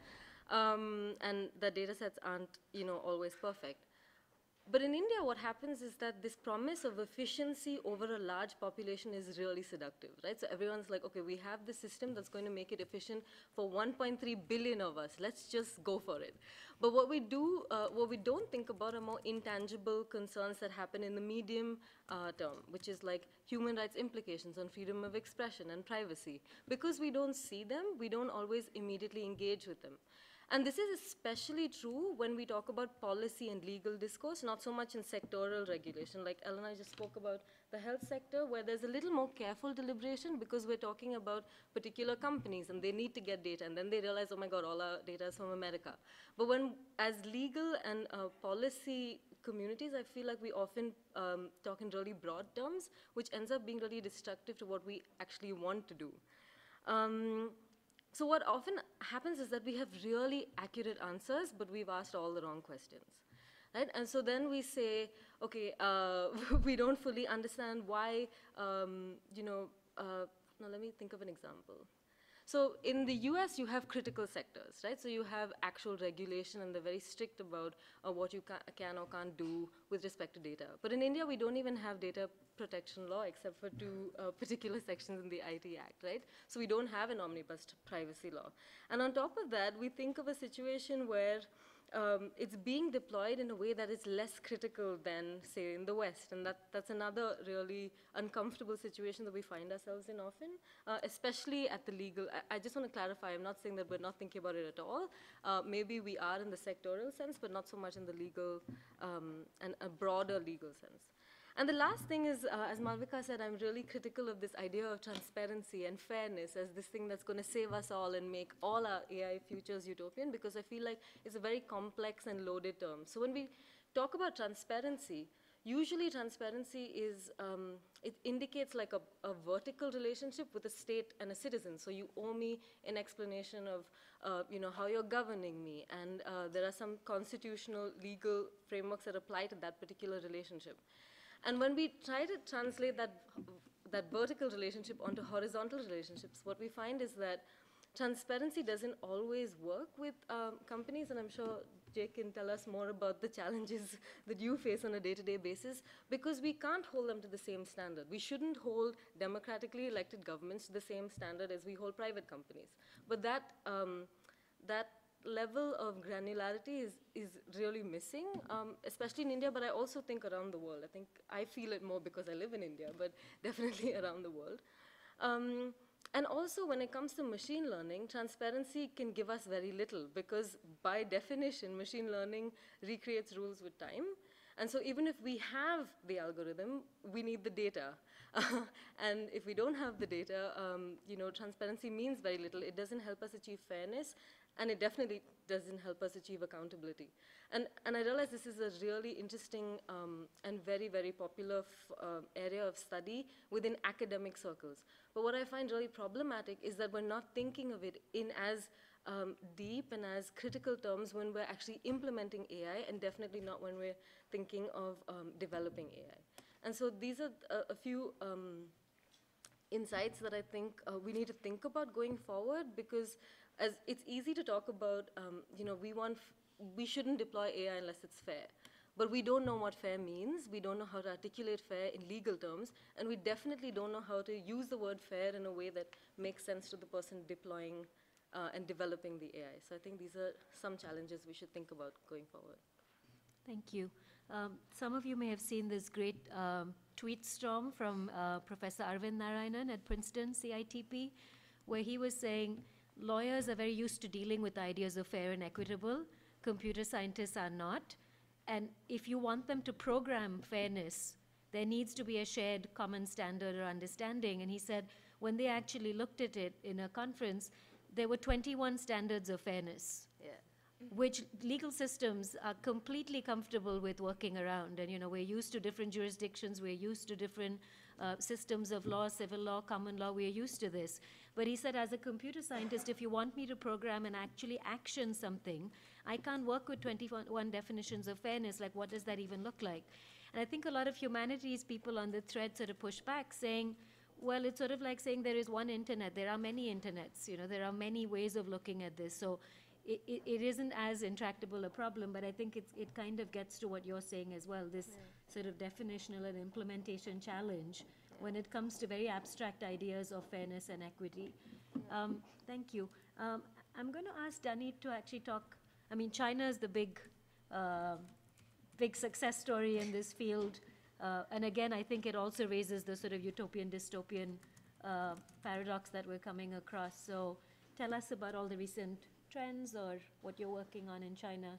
um, and the data sets aren't, you know, always perfect. But in India, what happens is that this promise of efficiency over a large population is really seductive, right? So everyone's like, okay, we have this system that's going to make it efficient for 1.3 billion of us. Let's just go for it. But what we do, uh, what we don't think about are more intangible concerns that happen in the medium uh, term, which is like human rights implications on freedom of expression and privacy. Because we don't see them, we don't always immediately engage with them. And this is especially true when we talk about policy and legal discourse, not so much in sectoral regulation. Like Elonnai just spoke about the health sector, where there's a little more careful deliberation because we're talking about particular companies and they need to get data, and then they realize, oh my God, all our data is from America. But when, as legal and uh, policy communities, I feel like we often um, talk in really broad terms, which ends up being really destructive to what we actually want to do. Um, so what often happens is that we have really accurate answers, but we've asked all the wrong questions. Right? And so then we say, okay, uh, we don't fully understand why, um, you know, uh, now let me think of an example. So in the US, you have critical sectors, right? So you have actual regulation and they're very strict about uh, what you ca can or can't do with respect to data. But in India, we don't even have data protection law except for two uh, particular sections in the IT Act, right? So we don't have an omnibus privacy law. And on top of that, we think of a situation where um, it's being deployed in a way that is less critical than, say, in the West. And that, that's another really uncomfortable situation that we find ourselves in often, uh, especially at the legal. I, I, just want to clarify, I'm not saying that we're not thinking about it at all. Uh, maybe we are in the sectoral sense, but not so much in the legal um, and a broader legal sense. And the last thing is, uh, as Malvika said, I'm really critical of this idea of transparency and fairness as this thing that's going to save us all and make all our AI futures utopian because I feel like it's a very complex and loaded term. So when we talk about transparency, usually transparency is, um, it indicates like a, a, vertical relationship with a state and a citizen. So you owe me an explanation of, uh, you know, how you're governing me. And uh, there are some constitutional legal frameworks that apply to that particular relationship. And when we try to translate that, that vertical relationship onto horizontal relationships, what we find is that transparency doesn't always work with um, companies, and I'm sure Jake can tell us more about the challenges that you face on a day-to-day -day basis, because we can't hold them to the same standard. We shouldn't hold democratically elected governments to the same standard as we hold private companies. But that, um, that level of granularity is, is really missing, um, especially in India, but I also think around the world. I think I feel it more because I live in India, but definitely around the world. Um, and also, when it comes to machine learning, transparency can give us very little because, by definition, machine learning recreates rules with time. And so even if we have the algorithm, we need the data. and if we don't have the data, um, you know, transparency means very little. It doesn't help us achieve fairness, and it definitely doesn't help us achieve accountability. And, and I realize this is a really interesting um, and very, very popular uh, area of study within academic circles. But what I find really problematic is that we're not thinking of it in as um, deep and as critical terms when we're actually implementing AI, and definitely not when we're thinking of um, developing AI. And so these are a, a few um, insights that I think uh, we need to think about going forward because as it's easy to talk about, um, you know, we want, we shouldn't deploy AI unless it's fair. But we don't know what fair means. We don't know how to articulate fair in legal terms. And we definitely don't know how to use the word fair in a way that makes sense to the person deploying uh, and developing the AI. So I think these are some challenges we should think about going forward. Thank you. Um, some of you may have seen this great um, tweet storm from uh, Professor Arvind Narayanan at Princeton CITP, where he was saying lawyers are very used to dealing with ideas of fair and equitable. Computer scientists are not. And if you want them to program fairness, there needs to be a shared common standard or understanding. And he said when they actually looked at it in a conference, there were 21 standards of fairness which legal systems are completely comfortable with working around. And, you know, we're used to different jurisdictions, we're used to different uh, systems of law, civil law, common law, we're used to this. But he said, as a computer scientist, if you want me to program and actually action something, I can't work with 21 definitions of fairness. Like, what does that even look like? And I think a lot of humanities people on the thread sort of push back, saying, well, it's sort of like saying there is one internet. There are many internets. You know, there are many ways of looking at this. So it, it, it isn't as intractable a problem, but I think it's, it kind of gets to what you're saying as well, this sort of definitional and implementation challenge when it comes to very abstract ideas of fairness and equity. Um, thank you. Um, I'm going to ask Danit to actually talk. I mean, China is the big, uh, big success story in this field. Uh, and again, I think it also raises the sort of utopian dystopian uh, paradox that we're coming across. So tell us about all the recent trends or what you're working on in China?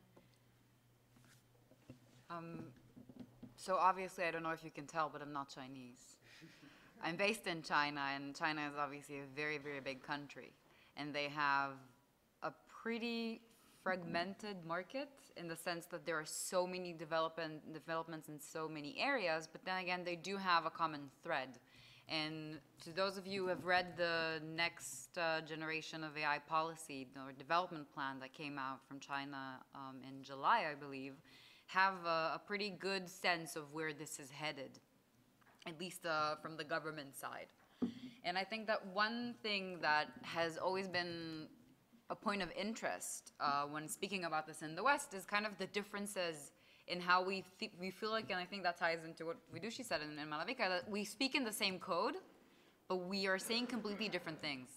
Um, so obviously, I don't know if you can tell, but I'm not Chinese. I'm based in China, and China is obviously a very, very big country. And they have a pretty fragmented market in the sense that there are so many development, developments in so many areas, but then again, they do have a common thread. And to those of you who have read the next uh, generation of AI policy or development plan that came out from China um, in July, I believe, have a, a, pretty good sense of where this is headed, at least uh, from the government side. And I think that one thing that has always been a point of interest uh, when speaking about this in the West is kind of the differences in how we we feel like, and I think that ties into what Vidushi said in, in Malavika, that we speak in the same code, but we are saying completely different things.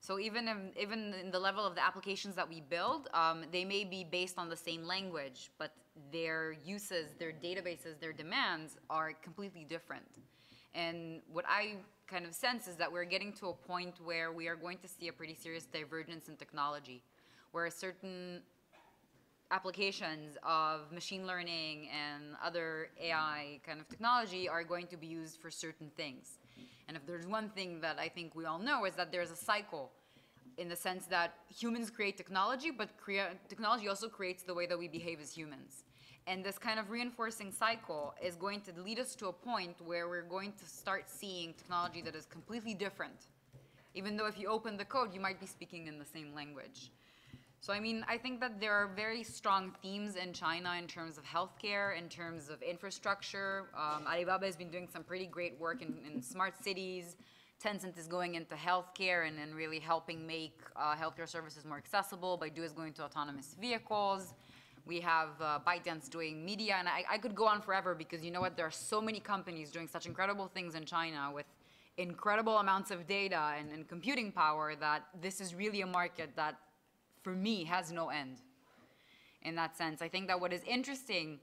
So even in, even in the level of the applications that we build, um, they may be based on the same language, but their uses, their databases, their demands are completely different. And what I kind of sense is that we're getting to a point where we are going to see a pretty serious divergence in technology, where a certain applications of machine learning and other AI kind of technology are going to be used for certain things. And if there's one thing that I think we all know is that there's a cycle in the sense that humans create technology, but technology also creates the way that we behave as humans. And this kind of reinforcing cycle is going to lead us to a point where we're going to start seeing technology that is completely different. Even though if you open the code, you might be speaking in the same language. So, I mean, I think that there are very strong themes in China in terms of healthcare, in terms of infrastructure. Um, Alibaba has been doing some pretty great work in, in smart cities. Tencent is going into healthcare and, and really helping make uh, healthcare services more accessible. Baidu is going to autonomous vehicles. We have uh, ByteDance doing media, and I, I could go on forever because you know what? There are so many companies doing such incredible things in China with incredible amounts of data and, and computing power that this is really a market that for me, has no end in that sense. I think that what is interesting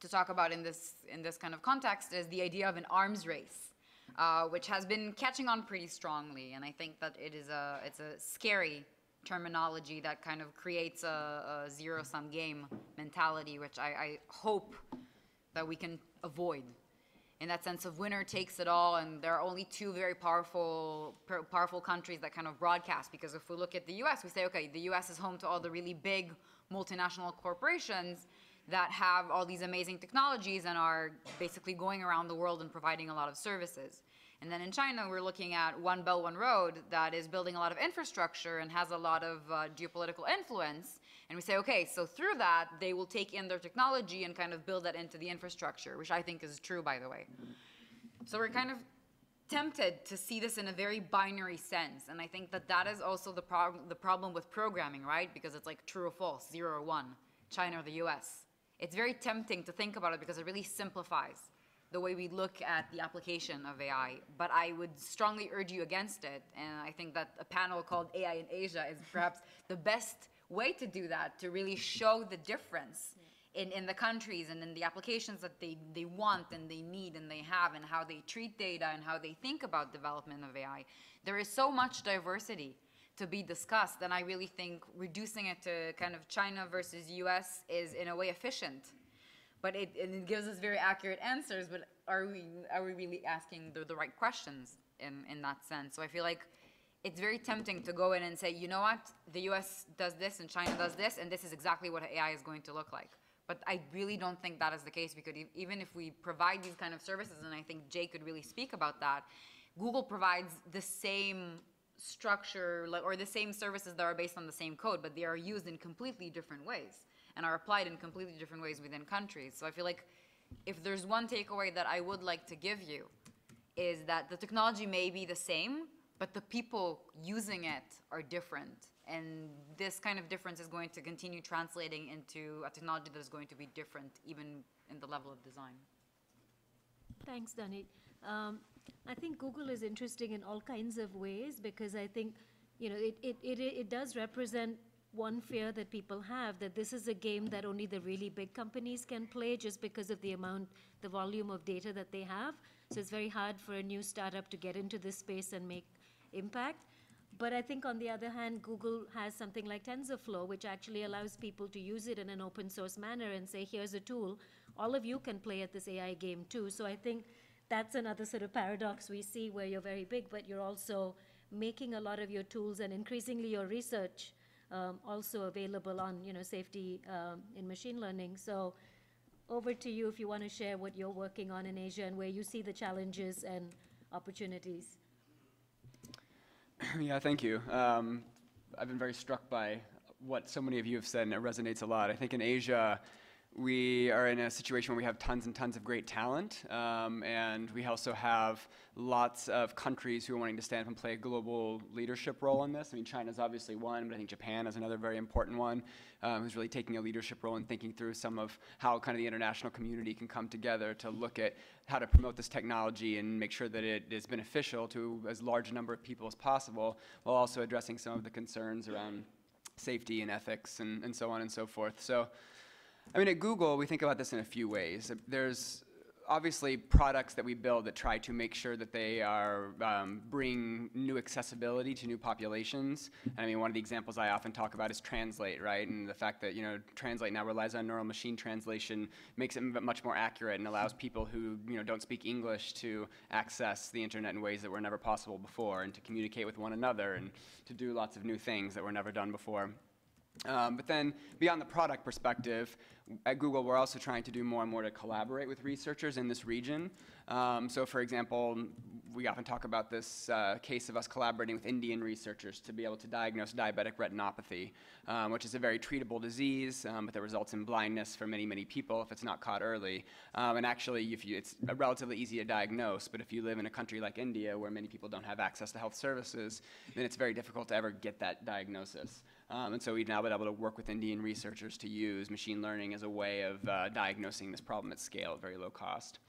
to talk about in this, in this kind of context is the idea of an arms race, uh, which has been catching on pretty strongly. And I think that it is a, it's a scary terminology that kind of creates a, a zero-sum game mentality, which I, I, hope that we can avoid. In that sense of winner takes it all, and there are only two very powerful, powerful countries that kind of broadcast. Because if we look at the U.S., we say, okay, the U.S. is home to all the really big multinational corporations that have all these amazing technologies and are basically going around the world and providing a lot of services. And then in China, we're looking at One Belt, One Road that is building a lot of infrastructure and has a lot of uh, geopolitical influence. And we say, okay, so through that, they will take in their technology and kind of build that into the infrastructure, which I think is true, by the way. So we're kind of tempted to see this in a very binary sense. And I think that that is also the, prob- the problem with programming, right? Because it's like true or false, zero or one, China or the US. It's very tempting to think about it because it really simplifies the way we look at the application of AI. But I would strongly urge you against it. And I think that a panel called AI in Asia is perhaps the best way to do that, to really show the difference in, in the countries and in the applications that they, they want and they need and they have and how they treat data and how they think about development of AI. There is so much diversity to be discussed, and I really think reducing it to kind of China versus US is in a way efficient. But it, it gives us very accurate answers, but are we, are we really asking the, the right questions in, in that sense? So I feel like it's very tempting to go in and say, you know what, the US does this and China does this, and this is exactly what AI is going to look like. But I really don't think that is the case because even if we provide these kind of services, and I think Jay could really speak about that, Google provides the same structure or the same services that are based on the same code, but they are used in completely different ways and are applied in completely different ways within countries. So I feel like if there's one takeaway that I would like to give you, is that the technology may be the same, but the people using it are different. And this kind of difference is going to continue translating into a technology that is going to be different, even in the level of design. Thanks, Danit. Um, I think Google is interesting in all kinds of ways because I think, you know, it, it, it, it does represent one fear that people have that this is a game that only the really big companies can play just because of the amount, the volume of data that they have. So it's very hard for a new startup to get into this space and make impact. But I think on the other hand, Google has something like TensorFlow, which actually allows people to use it in an open source manner and say, here's a tool. All of you can play at this AI game too. So I think that's another sort of paradox we see where you're very big, but you're also making a lot of your tools and increasingly your research um, also available on, you know, safety um, in machine learning. So over to you if you want to share what you're working on in Asia and where you see the challenges and opportunities. yeah, thank you. Um, I've been very struck by what so many of you have said, and it resonates a lot. I think in Asia, we are in a situation where we have tons and tons of great talent, um, and we also have lots of countries who are wanting to stand up and play a global leadership role in this. I mean, China's obviously one, but I think Japan is another very important one, um, who's really taking a leadership role and thinking through some of how kind of the international community can come together to look at how to promote this technology and make sure that it is beneficial to as large a number of people as possible, while also addressing some of the concerns around safety and ethics and, and so on and so forth. So. I mean, at Google, we think about this in a few ways. There's obviously products that we build that try to make sure that they are um, bring new accessibility to new populations. And I mean, one of the examples I often talk about is Translate, right? And the fact that you know Translate now relies on neural machine translation makes it much more accurate and allows people who you know don't speak English to access the internet in ways that were never possible before, and to communicate with one another, and to do lots of new things that were never done before. Um, but then beyond the product perspective, at Google, we're also trying to do more and more to collaborate with researchers in this region. Um, so for example, we often talk about this uh, case of us collaborating with Indian researchers to be able to diagnose diabetic retinopathy, um, which is a very treatable disease, um, but that results in blindness for many, many people if it's not caught early. Um, and actually, you, it's relatively easy to diagnose, but if you live in a country like India where many people don't have access to health services, then it's very difficult to ever get that diagnosis. Um, and so we've now been able to work with Indian researchers to use machine learning as a way of uh, diagnosing this problem at scale at very low cost.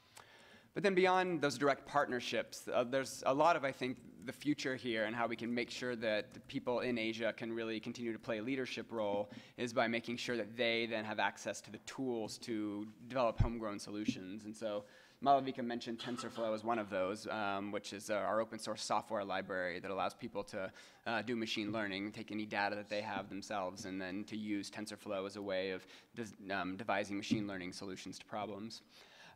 But then beyond those direct partnerships, uh, there's a lot of, I think, the future here and how we can make sure that the people in Asia can really continue to play a leadership role is by making sure that they then have access to the tools to develop homegrown solutions. And so Malavika mentioned TensorFlow as one of those, um, which is uh, our open source software library that allows people to uh, do machine learning, take any data that they have themselves, and then to use TensorFlow as a way of um, devising machine learning solutions to problems.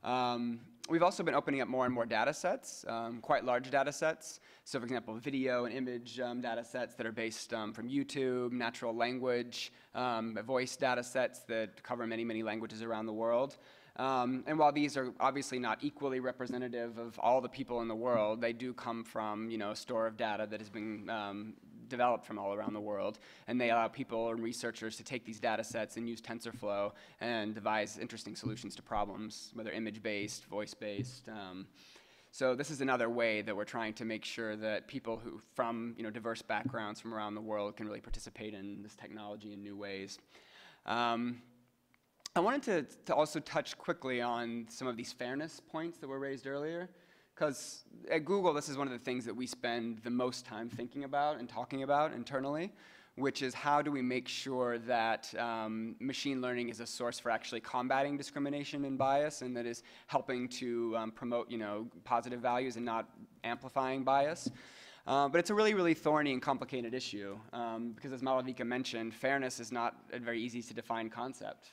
Um, we've also been opening up more and more data sets, um, quite large data sets. So for example, video and image um, data sets that are based um, from YouTube, natural language, um, voice data sets that cover many, many languages around the world. Um, and while these are obviously not equally representative of all the people in the world, they do come from you know a store of data that has been um, developed from all around the world, and they allow people and researchers to take these data sets and use TensorFlow and devise interesting solutions to problems, whether image-based, voice-based. Um, so this is another way that we're trying to make sure that people who from you know diverse backgrounds from around the world can really participate in this technology in new ways. Um, I wanted to, to also touch quickly on some of these fairness points that were raised earlier. Because at Google, this is one of the things that we spend the most time thinking about and talking about internally, which is how do we make sure that um, machine learning is a source for actually combating discrimination and bias and that is helping to um, promote you know, positive values and not amplifying bias. Uh, but it's a really, really thorny and complicated issue um, because as Malavika mentioned, fairness is not a very easy to define concept.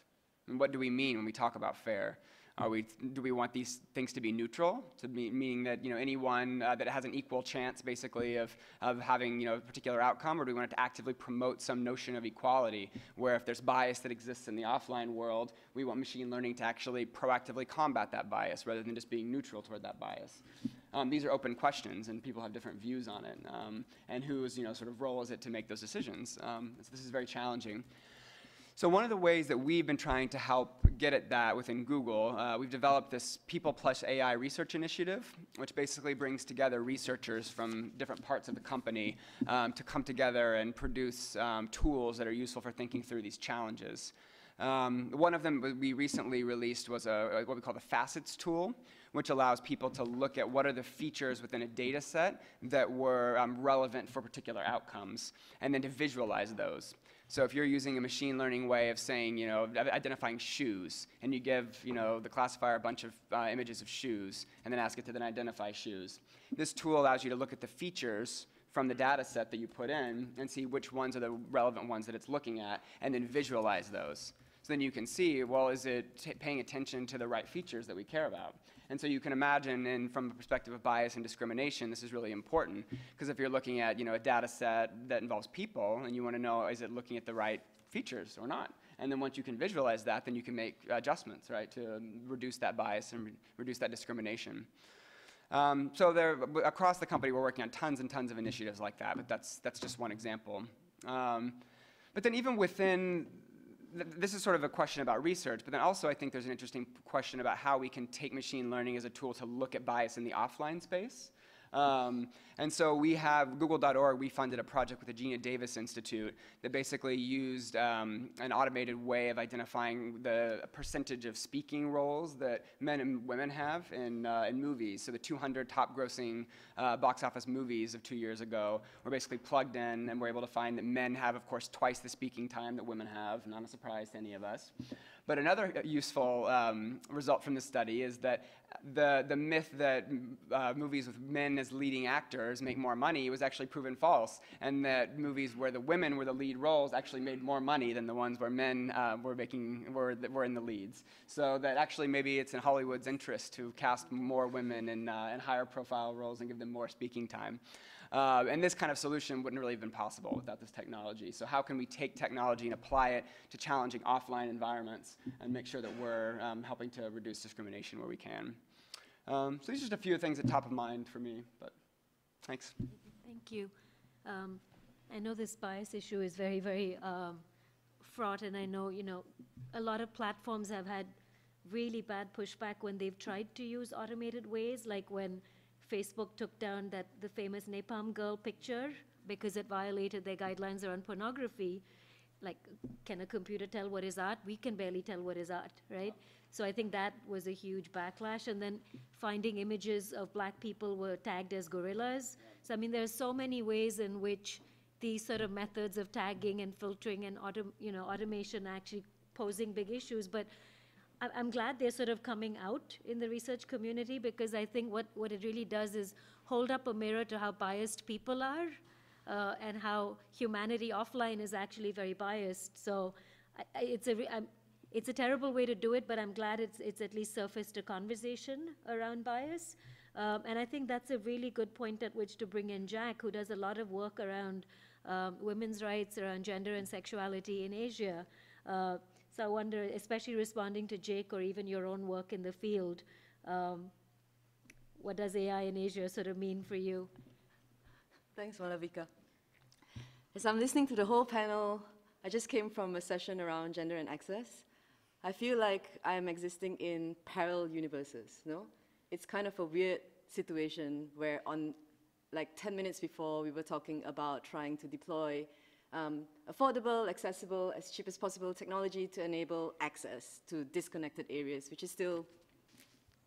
And what do we mean when we talk about fair? Are we, do we want these things to be neutral, to be, meaning that you know, anyone uh, that has an equal chance basically of, of having you know, a particular outcome, or do we want it to actively promote some notion of equality, where if there's bias that exists in the offline world, we want machine learning to actually proactively combat that bias rather than just being neutral toward that bias? Um, these are open questions, and people have different views on it. Um, and whose you know, sort of role is it to make those decisions? Um, so this is very challenging. So one of the ways that we've been trying to help get at that within Google, uh, we've developed this People Plus AI Research Initiative, which basically brings together researchers from different parts of the company um, to come together and produce um, tools that are useful for thinking through these challenges. Um, one of them we recently released was a, what we call the facets tool, which allows people to look at what are the features within a data set that were um, relevant for particular outcomes, and then to visualize those. So if you're using a machine learning way of saying, you know, identifying shoes, and you give, you know, the classifier a bunch of uh, images of shoes, and then ask it to then identify shoes. This tool allows you to look at the features from the data set that you put in and see which ones are the relevant ones that it's looking at, and then visualize those. So then you can see, well, is it paying attention to the right features that we care about? And so you can imagine, and from the perspective of bias and discrimination, this is really important because if you're looking at you know a data set that involves people, and you want to know is it looking at the right features or not, and then once you can visualize that, then you can make adjustments, right, to reduce that bias and re reduce that discrimination. Um, so there, across the company, we're working on tons and tons of initiatives like that, but that's that's just one example. Um, but then even within this is sort of a question about research, but then also I think there's an interesting question about how we can take machine learning as a tool to look at bias in the offline space. Um, and so we have, google.org, we funded a project with the Geena Davis Institute that basically used um, an automated way of identifying the percentage of speaking roles that men and women have in, uh, in movies. So the 200 top grossing uh, box office movies of two years ago were basically plugged in and we're able to find that men have, of course, twice the speaking time that women have, not a surprise to any of us. But another useful um, result from this study is that the, the myth that uh, movies with men as leading actors make more money was actually proven false, and that movies where the women were the lead roles actually made more money than the ones where men uh, were, making, were, were in the leads. So that actually maybe it's in Hollywood's interest to cast more women in, uh, in higher profile roles and give them more speaking time. Uh, and this kind of solution wouldn't really have been possible without this technology. So how can we take technology and apply it to challenging offline environments and make sure that we're um, helping to reduce discrimination where we can? Um, so these are just a few things at top of mind for me, but thanks. Thank you. Um, I know this bias issue is very, very um, fraught, and I know, you know, a lot of platforms have had really bad pushback when they've tried to use automated ways, like when Facebook took down that the famous Napalm Girl picture because it violated their guidelines around pornography. Like, can a computer tell what is art? We can barely tell what is art, right? So I think that was a huge backlash. And then finding images of black people were tagged as gorillas. So I mean, there are so many ways in which these sort of methods of tagging and filtering and autom you know automation actually posing big issues. But I'm glad they're sort of coming out in the research community because I think what, what it really does is hold up a mirror to how biased people are uh, and how humanity offline is actually very biased. So I, it's a, it's a terrible way to do it, but I'm glad it's, it's at least surfaced a conversation around bias. Um, and I think that's a really good point at which to bring in Jac, who does a lot of work around um, women's rights, around gender and sexuality in Asia. Uh, so I wonder, especially responding to Jake or even your own work in the field, um, what does AI in Asia sort of mean for you? Thanks, Malavika. As I'm listening to the whole panel, I just came from a session around gender and access. I feel like I'm existing in parallel universes, no? It's kind of a weird situation where on like 10 minutes before we were talking about trying to deploy um, affordable, accessible, as cheap as possible technology to enable access to disconnected areas, which is still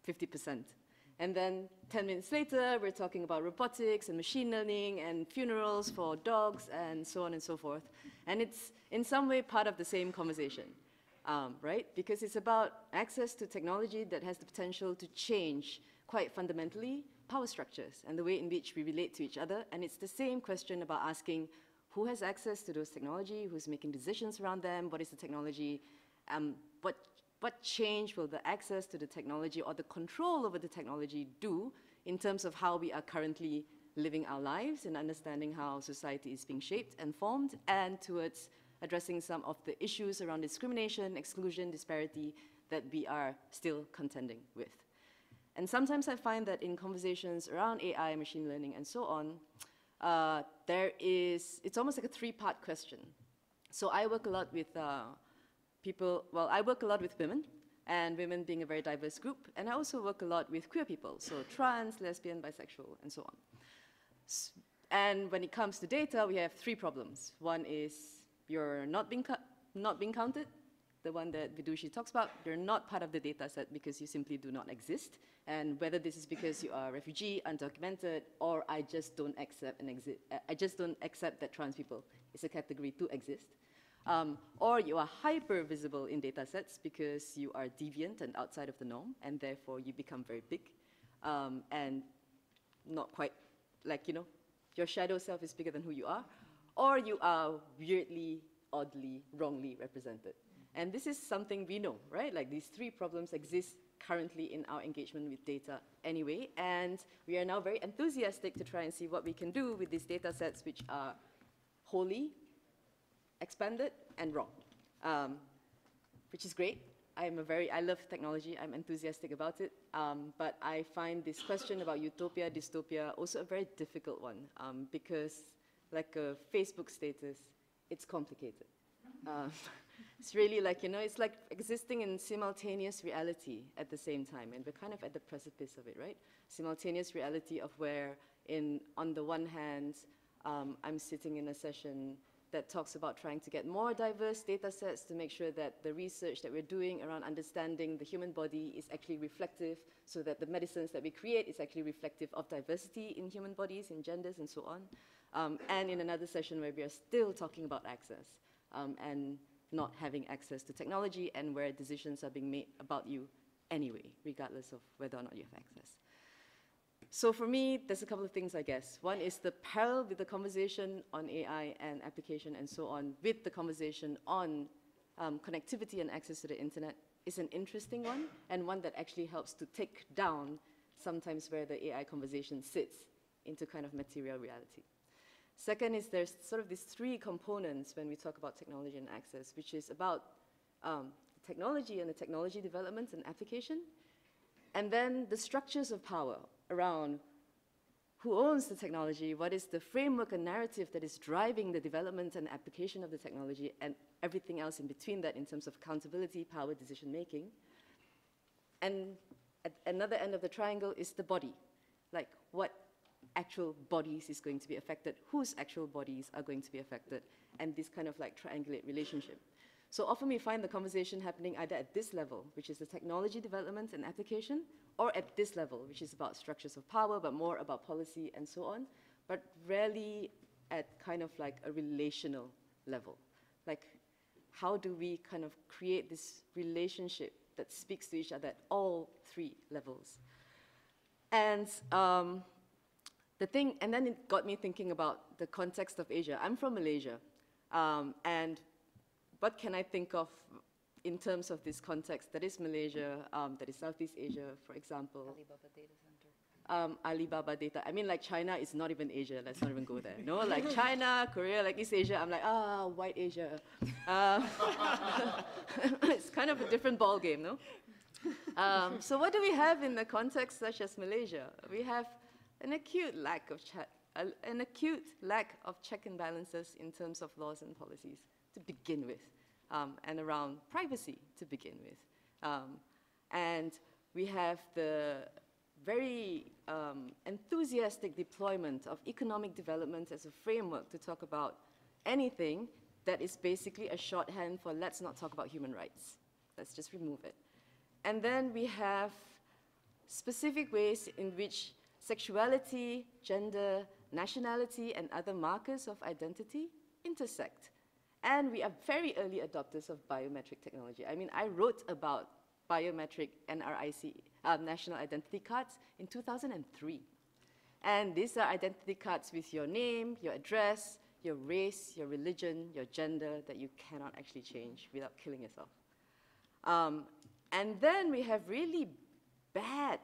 50%. And then 10 minutes later, we're talking about robotics and machine learning and funerals for dogs and so on and so forth. And it's in some way part of the same conversation, um, right? Because it's about access to technology that has the potential to change quite fundamentally power structures and the way in which we relate to each other. And it's the same question about asking who has access to those technology, who's making decisions around them, what is the technology, um, what what change will the access to the technology or the control over the technology do in terms of how we are currently living our lives and understanding how society is being shaped and formed and towards addressing some of the issues around discrimination, exclusion, disparity that we are still contending with. And sometimes I find that in conversations around AI, machine learning, and so on, uh, there is, it's almost like a three-part question. So I work a lot with uh, people, well, I work a lot with women, and women being a very diverse group, and I also work a lot with queer people, so trans, lesbian, bisexual, and so on. S and when it comes to data, we have three problems. One is you're not being, not being counted, the one that Vidushi talks about, you're not part of the data set because you simply do not exist. And whether this is because you are a refugee, undocumented, or I just don't accept and exist, I just don't accept that trans people is a category to exist. Um, or you are hyper visible in data sets because you are deviant and outside of the norm, and therefore you become very big um, and not quite like, you know, your shadow self is bigger than who you are. Or you are weirdly, oddly, wrongly represented. And this is something we know, right? Like these three problems exist currently in our engagement with data anyway. And we are now very enthusiastic to try and see what we can do with these data sets which are wholly expanded and wrong, um, which is great. I'm a very, I love technology, I'm enthusiastic about it, um, but I find this question about utopia, dystopia also a very difficult one um, because like a Facebook status, it's complicated. It's really like, you know, it's like existing in simultaneous reality at the same time, and we're kind of at the precipice of it, right? Simultaneous reality of where in, on the one hand, um, I'm sitting in a session that talks about trying to get more diverse data sets to make sure that the research that we're doing around understanding the human body is actually reflective so that the medicines that we create is actually reflective of diversity in human bodies, in genders, and so on. Um, and in another session where we are still talking about access um, and not having access to technology and where decisions are being made about you anyway, regardless of whether or not you have access. So for me, there's a couple of things, I guess. One is the parallel with the conversation on AI and application and so on, with the conversation on um, connectivity and access to the internet is an interesting one, and one that actually helps to take down sometimes where the AI conversation sits into kind of material reality. Second is there's sort of these three components when we talk about technology and access, which is about um, technology and the technology development and application, and then the structures of power around who owns the technology, what is the framework and narrative that is driving the development and application of the technology, and everything else in between that in terms of accountability, power, decision making. And at another end of the triangle is the body, like what actual bodies is going to be affected, whose actual bodies are going to be affected, and this kind of like triangulate relationship. So often we find the conversation happening either at this level, which is the technology development and application, or at this level, which is about structures of power, but more about policy and so on, but rarely at kind of like a relational level. Like, how do we kind of create this relationship that speaks to each other at all three levels? And um, the thing, and then it got me thinking about the context of Asia. I'm from Malaysia, um, and what can I think of in terms of this context, that is Malaysia, um, that is Southeast Asia, for example. Alibaba Data Center. Um, Alibaba data. I mean, like China is not even Asia. Let's not even go there. No, like China, Korea, like East Asia. I'm like, ah, white Asia. Um, it's kind of a different ball game, no? Um, so what do we have in the context such as Malaysia? We have an acute lack of an acute lack of check and balances in terms of laws and policies to begin with, um, and around privacy to begin with. Um, and we have the very um, enthusiastic deployment of economic development as a framework to talk about anything that is basically a shorthand for let's not talk about human rights. Let's just remove it. And then we have specific ways in which sexuality, gender, nationality, and other markers of identity intersect. And we are very early adopters of biometric technology. I mean, I wrote about biometric NRIC, uh, national identity cards, in 2003. And these are identity cards with your name, your address, your race, your religion, your gender that you cannot actually change without killing yourself. Um, and then we have really bad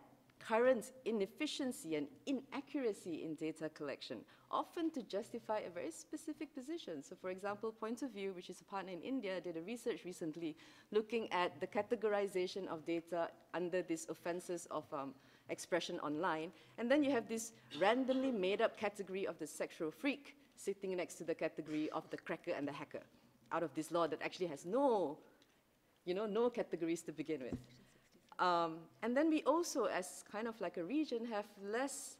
current inefficiency and inaccuracy in data collection, often to justify a very specific position. So for example, Point of View, which is a partner in India, did a research recently looking at the categorization of data under these offenses of um, expression online. And then you have this randomly made up category of the sexual freak sitting next to the category of the cracker and the hacker out of this law that actually has no, you know, no categories to begin with. Um, and then we also, as kind of like a region, have less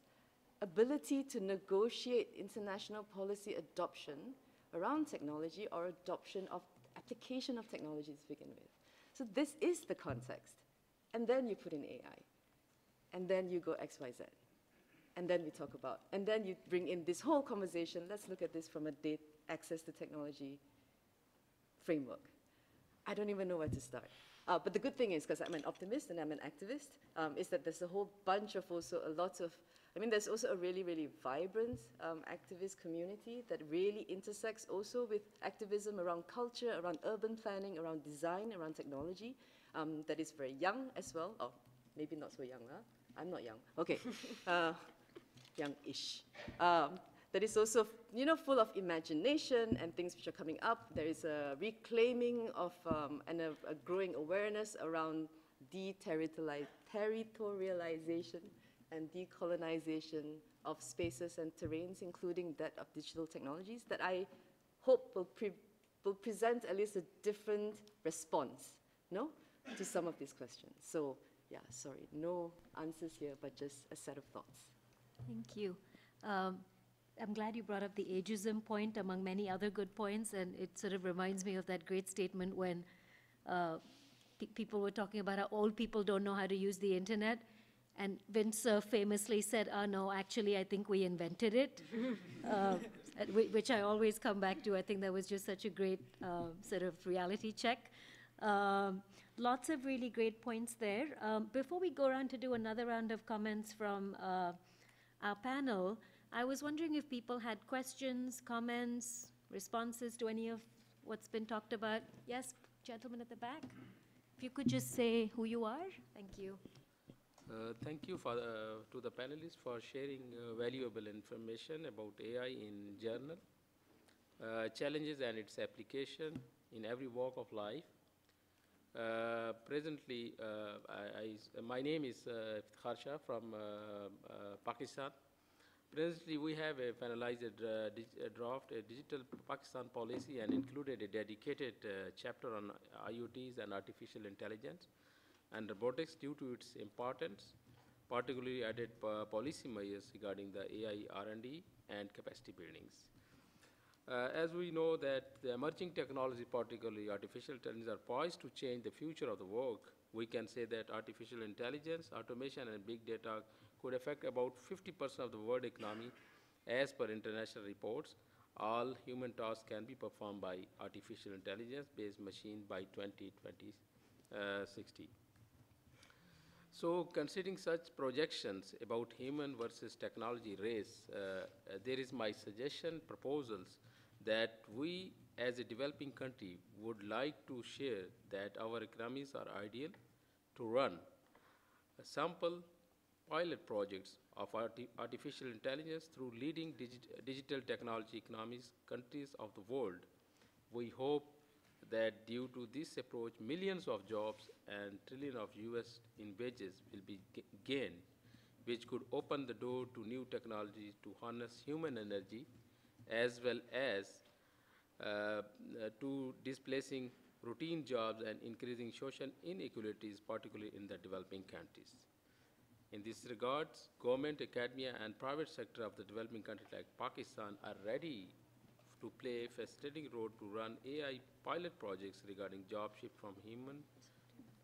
ability to negotiate international policy adoption around technology or adoption of application of technology to begin with. So this is the context. And then you put in AI. And then you go X, Y, Z. And then we talk about, and then you bring in this whole conversation. Let's look at this from a date access to technology framework. I don't even know where to start. Uh, but the good thing is, because I'm an optimist and I'm an activist, um, is that there's a whole bunch of also a lot of, I mean, there's also a really, really vibrant um, activist community that really intersects also with activism around culture, around urban planning, around design, around technology, um, that is very young as well. Oh, maybe not so young, huh? I'm not young. Okay. Uh, young-ish. Um, that is also, you know, full of imagination and things which are coming up. There is a reclaiming of um, and a, a, growing awareness around deterritorialization and decolonization of spaces and terrains, including that of digital technologies, that I hope will, pre will present at least a different response, no, to some of these questions. So, yeah, sorry, no answers here, but just a set of thoughts. Thank you. Um, I'm glad you brought up the ageism point among many other good points, and it sort of reminds me of that great statement when uh, pe people were talking about how old people don't know how to use the internet, and Vint Cerf famously said, oh no, actually I think we invented it, uh, which I always come back to. I think that was just such a great uh, sort of reality check. Um, lots of really great points there. Um, before we go around to do another round of comments from uh, our panel, I was wondering if people had questions, comments, responses to any of what's been talked about. Yes, gentleman at the back. If you could just say who you are. Thank you. Uh, thank you for, uh, to the panelists for sharing uh, valuable information about AI in journal, uh, challenges and its application in every walk of life. Uh, presently, uh, I, I, my name is uh, Iftikhar from Pakistan. Presently, we have a finalized uh, a draft, a digital Pakistan policy, and included a dedicated uh, chapter on IoTs and artificial intelligence and robotics due to its importance, particularly added uh, policy measures regarding the AI R&D and capacity buildings. Uh, as we know that the emerging technology, particularly artificial intelligence, are poised to change the future of the work, we can say that artificial intelligence, automation, and big data could affect about 50% of the world economy as per international reports. All human tasks can be performed by artificial intelligence-based machine by 2020, uh, 60. So considering such projections about human versus technology race, uh, there is my suggestion, proposals, that we as a developing country, would like to share that our economies are ideal to run a sample pilot projects of arti- artificial intelligence through leading digi- digital technology economies countries of the world. We hope that due to this approach, millions of jobs and trillion of US in wages will be gained, which could open the door to new technologies to harness human energy as well as uh, to displacing routine jobs and increasing social inequalities, particularly in the developing countries. In this regard, government, academia, and private sector of the developing countries like Pakistan are ready to play a facilitating role to run AI pilot projects regarding job shift from human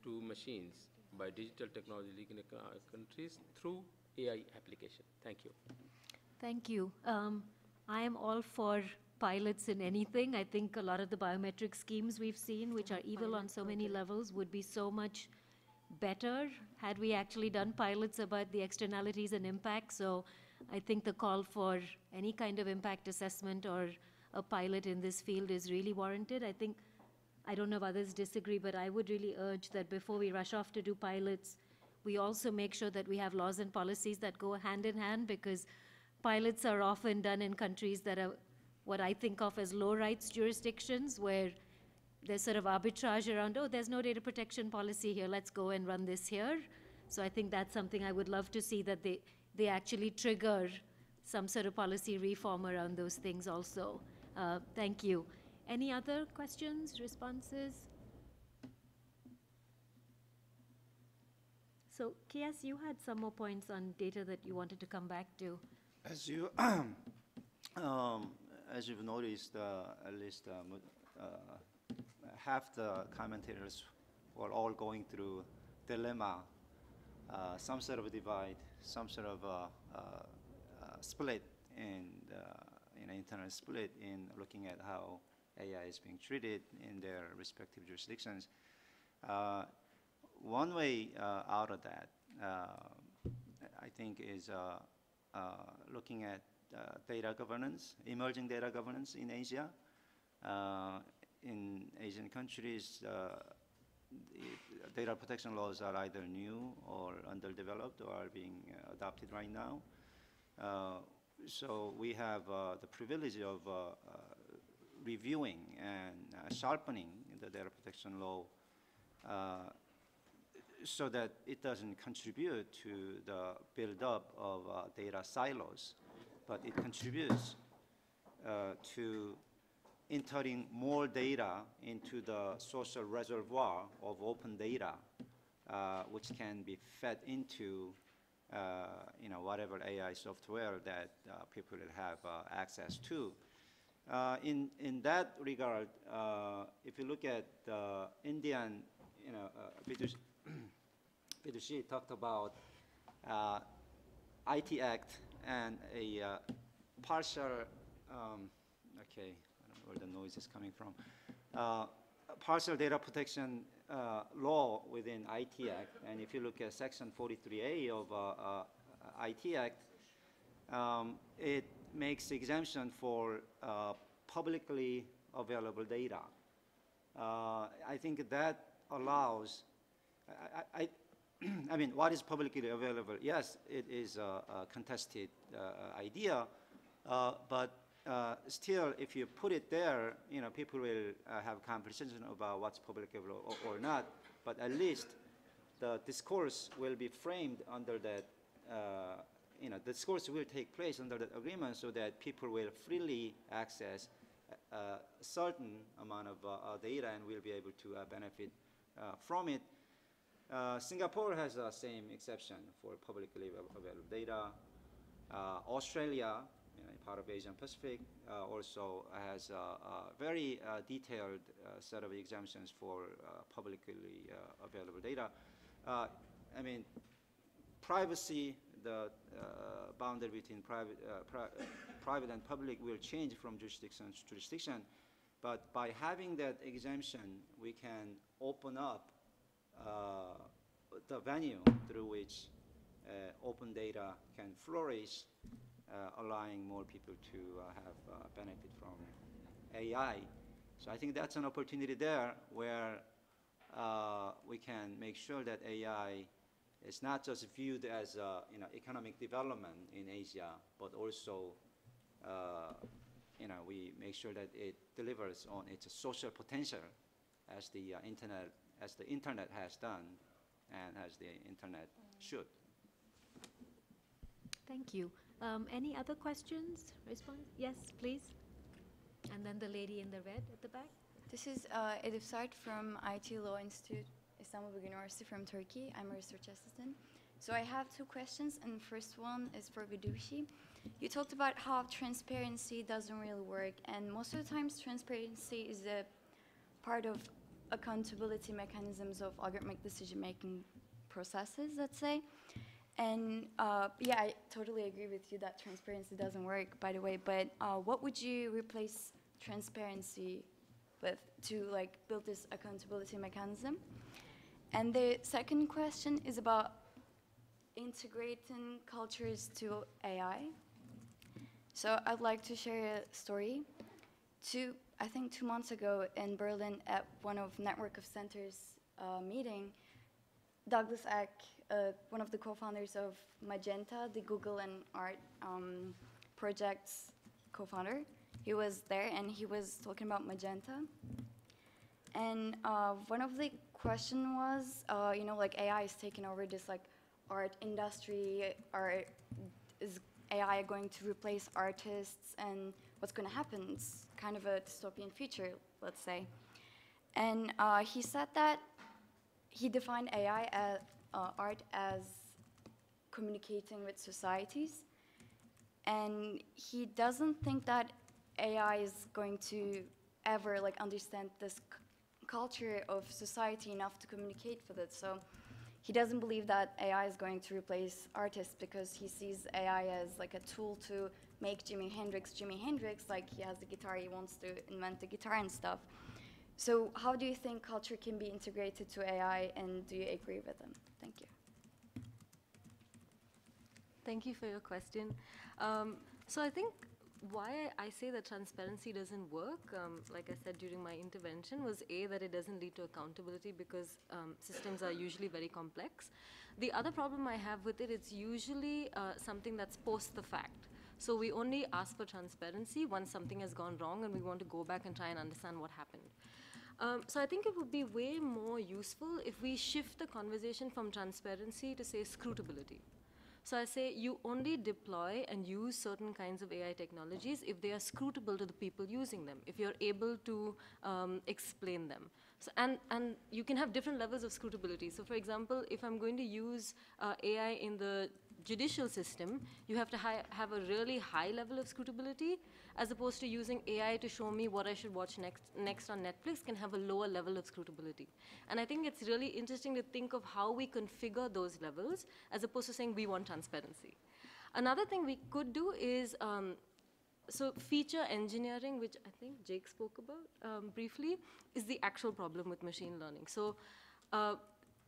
to machines by digital technology in eco- countries through AI application. Thank you. Thank you. Um, I am all for pilots in anything. I think a lot of the biometric schemes we've seen, which are evil on so many levels, would be so much better had we actually done pilots about the externalities and impacts. So I think the call for any kind of impact assessment or a pilot in this field is really warranted. I think, I don't know if others disagree, but I would really urge that before we rush off to do pilots, we also make sure that we have laws and policies that go hand in hand because pilots are often done in countries that are what I think of as low rights jurisdictions where there's sort of arbitrage around, oh, there's no data protection policy here, let's go and run this here. So I think that's something I would love to see that they, they actually trigger some sort of policy reform around those things also. Uh, thank you. Any other questions, responses? So, KS, you had some more points on data that you wanted to come back to. As you, um, as you've noticed, uh, at least um, uh, half the commentators were all going through dilemma, uh, some sort of a divide, some sort of split you know, internal split in looking at how AI is being treated in their respective jurisdictions. Uh, one way uh, out of that, uh, I think, is looking at data governance, emerging data governance in Asia. In Asian countries, uh, data protection laws are either new or underdeveloped or are being uh, adopted right now. Uh, so we have uh, the privilege of uh, uh, reviewing and uh, sharpening the data protection law so that it doesn't contribute to the buildup of data silos, but it contributes to entering more data into the social reservoir of open data, uh, which can be fed into uh, you know, whatever AI software that uh, people will have uh, access to. Uh, in, in that regard, uh, if you look at the Indian, you know, uh, Vidush- Vidushi talked about IT Act and a partial, um, okay, where the noise is coming from, uh, partial data protection uh, law within IT Act, and if you look at Section 43A of uh, uh, IT Act, um, it makes exemption for uh, publicly available data. I think that allows, I, I, I- I mean, what is publicly available? Yes, it is a, a contested uh, idea, uh, but uh, still, if you put it there, you know, people will uh, have conversation about what's public or, or not. But at least the discourse will be framed under that. Uh, you know, the discourse will take place under that agreement, so that people will freely access a, a certain amount of uh, uh, data and will be able to uh, benefit uh, from it. Uh, Singapore has the same exception for publicly available data. Uh, Australia, part of Asian Pacific, uh, also has a, very uh, detailed uh, set of exemptions for publicly available data. I mean, privacy, the uh, boundary between private, uh, pri- private and public will change from jurisdiction to jurisdiction. But by having that exemption, we can open up uh, the venue through which open data can flourish, allowing more people to uh, have uh, benefit from AI. So I think that's an opportunity there where uh, we can make sure that AI is not just viewed as uh, you know economic development in Asia, but also uh, you know we make sure that it delivers on its social potential as the uh, internet as the internet has done and as the internet should. Thank you. Um, Any other questions, response? Yes, please. And then the lady in the red at the back. This is uh, Edip Sart from IT Law Institute, Istanbul University from Turkey. I'm a research assistant. So I have two questions, and the first one is for Vidushi. You talked about how transparency doesn't really work, and most of the times transparency is a part of accountability mechanisms of algorithmic decision-making processes, let's say. And uh, yeah, I totally agree with you that transparency doesn't work, by the way, but uh, what would you replace transparency with to like build this accountability mechanism? And the second question is about integrating cultures to AI. So I'd like to share a story. Two, I think two months ago in Berlin at one of Network of Centers uh, meeting, Douglas Eck, uh, one of the co-founders of Magenta, the Google and Art um, project's co-founder, he was there and he was talking about Magenta. And uh, one of the question was, uh, you know, like AI is taking over this like art industry, or is AI going to replace artists, and what's going to happen? It's kind of a dystopian future, let's say. And uh, he said that he defined AI as uh, art as communicating with societies, and he doesn't think that AI is going to ever like understand this culture of society enough to communicate with it. So he doesn't believe that AI is going to replace artists because he sees AI as like a tool to make Jimi Hendrix Jimi Hendrix. Like he has the guitar, he wants to invent the guitar and stuff. So how do you think culture can be integrated to AI, and do you agree with them? Thank you. Thank you for your question. Um, so I think why I say that transparency doesn't work, um, like I said during my intervention, was A, that it doesn't lead to accountability because um, systems are usually very complex. The other problem I have with it, it's usually uh, something that's post the fact. So we only ask for transparency once something has gone wrong and we want to go back and try and understand what happened. Um, so I think it would be way more useful if we shift the conversation from transparency to say scrutability. So I say you only deploy and use certain kinds of AI technologies if they are scrutable to the people using them, if you're able to um, explain them. So, and, and you can have different levels of scrutability. So for example, if I'm going to use uh, AI in the judicial system, you have to have a really high level of scrutability, as opposed to using AI to show me what I should watch next, next on Netflix can have a lower level of scrutability. And I think it's really interesting to think of how we configure those levels, as opposed to saying we want transparency. Another thing we could do is um, so feature engineering, which I think Jake spoke about um, briefly, is the actual problem with machine learning. So uh,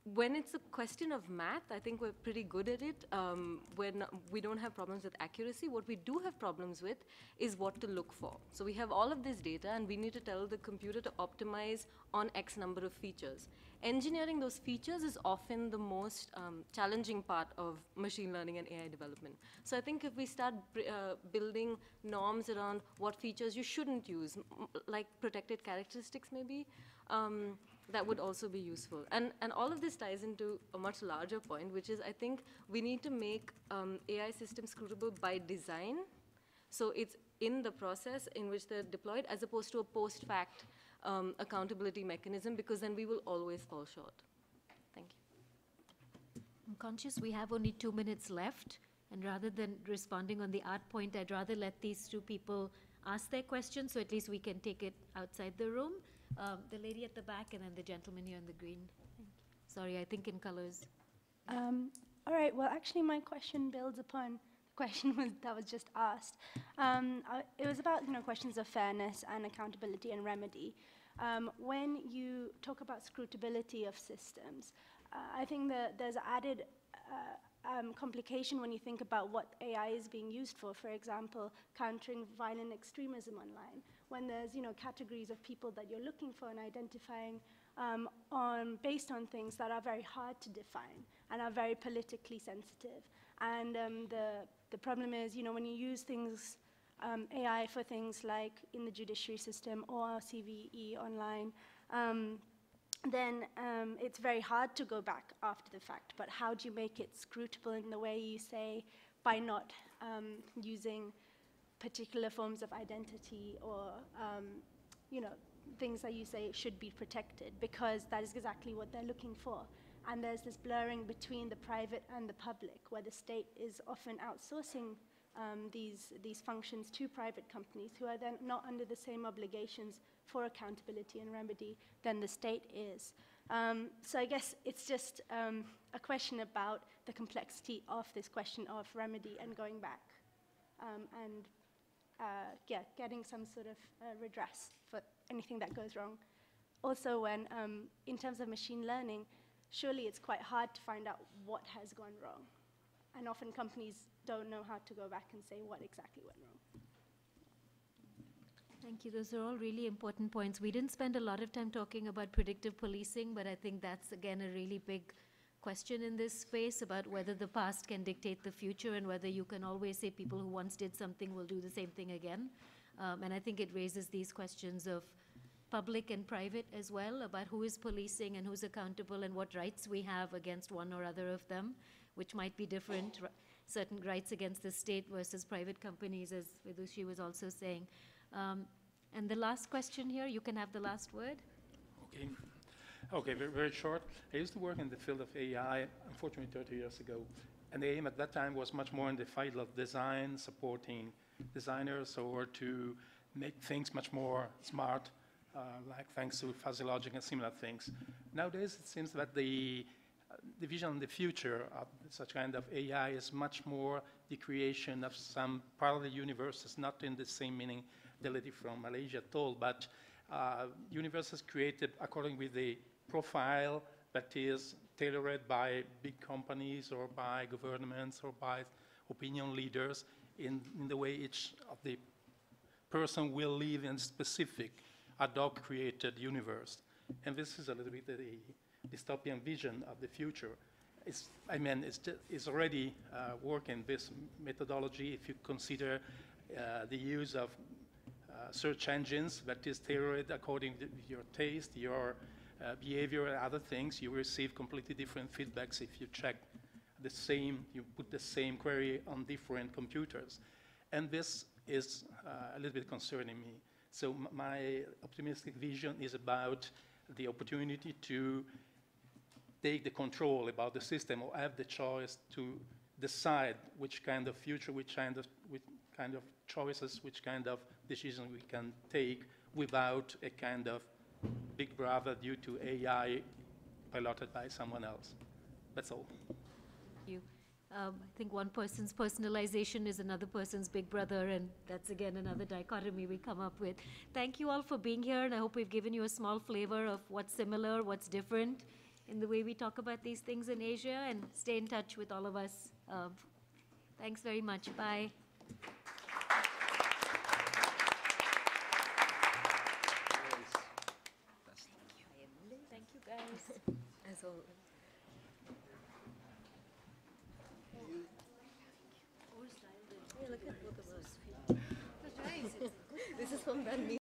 when it's a question of math, I think we're pretty good at it. Um, when we don't have problems with accuracy, what we do have problems with is what to look for. So we have all of this data, and we need to tell the computer to optimize on X number of features. Engineering those features is often the most um, challenging part of machine learning and AI development. So I think if we start uh, building norms around what features you shouldn't use, like protected characteristics maybe, um, that would also be useful. And, and all of this ties into a much larger point, which is I think we need to make um, AI systems scrutable by design. So it's in the process in which they're deployed as opposed to a post-fact um, accountability mechanism because then we will always fall short. Thank you. I'm conscious we have only two minutes left, and rather than responding on the art point, I'd rather let these two people ask their questions, so at least we can take it outside the room. Um, The lady at the back, and then the gentleman here in the green. Sorry, I think in colors. Um, all right. Well, actually, my question builds upon the question was, that was just asked. Um, it was about you know questions of fairness and accountability and remedy. Um, when you talk about scrutability of systems, uh, I think that there's added uh, um, complication when you think about what AI is being used for. For example, countering violent extremism online. When there's you know categories of people that you're looking for and identifying um, on based on things that are very hard to define and are very politically sensitive. And um, the the problem is you know when you use things um, AI for things like in the judiciary system or CVE online. Um, then um, it's very hard to go back after the fact. But how do you make it scrutable in the way you say by not um, using particular forms of identity or um, you know things that you say should be protected because that is exactly what they're looking for. And there's this blurring between the private and the public, where the state is often outsourcing um, these, these functions to private companies who are then not under the same obligations for accountability and remedy than the state is. Um, so I guess it's just um, a question about the complexity of this question of remedy and going back um, and uh, yeah, getting some sort of uh, redress for anything that goes wrong. Also, when um, in terms of machine learning, surely it's quite hard to find out what has gone wrong. And often companies don't know how to go back and say what exactly went wrong. Thank you. Those are all really important points. We didn't spend a lot of time talking about predictive policing, but I think that's, again, a really big question in this space about whether the past can dictate the future and whether you can always say people who once did something will do the same thing again. Um, and I think it raises these questions of public and private as well about who is policing and who's accountable and what rights we have against one or other of them, which might be different. Certain rights against the state versus private companies, as Vidushi was also saying. Um, and the last question here, you can have the last word. Okay. Okay, very, very short. I used to work in the field of AI, unfortunately 30 years ago. And the aim at that time was much more in the field of design, supporting designers or to make things much more smart, uh, like thanks to fuzzy logic and similar things. Nowadays, it seems that the, uh, the vision of the future of such kind of AI is much more the creation of some parallel universes, not in the same meaning lady from Malaysia told, but uh, universes created according with the profile that is tailored by big companies or by governments or by opinion leaders in, in the way each of the person will live in specific ad hoc created universe. And this is a little bit the dystopian vision of the future. It's, I mean, it's, it's already uh, working this methodology if you consider uh, the use of uh, search engines that is tailored according to your taste, your uh, behavior, and other things. You receive completely different feedbacks if you check the same, you put the same query on different computers. And this is uh, a little bit concerning me. So my optimistic vision is about the opportunity to take the control about the system or have the choice to decide which kind of future, which kind of, which kind of choices, which kind of decisions we can take without a kind of big brother due to AI piloted by someone else. That's all. Thank you. Um, I think one person's personalization is another person's big brother, and that's again another dichotomy we come up with. Thank you all for being here, and I hope we've given you a small flavor of what's similar, what's different in the way we talk about these things in Asia, and stay in touch with all of us. Uh, thanks very much. Bye. Thank you, guys. Always. Hey, look at both of us. This is from Ben.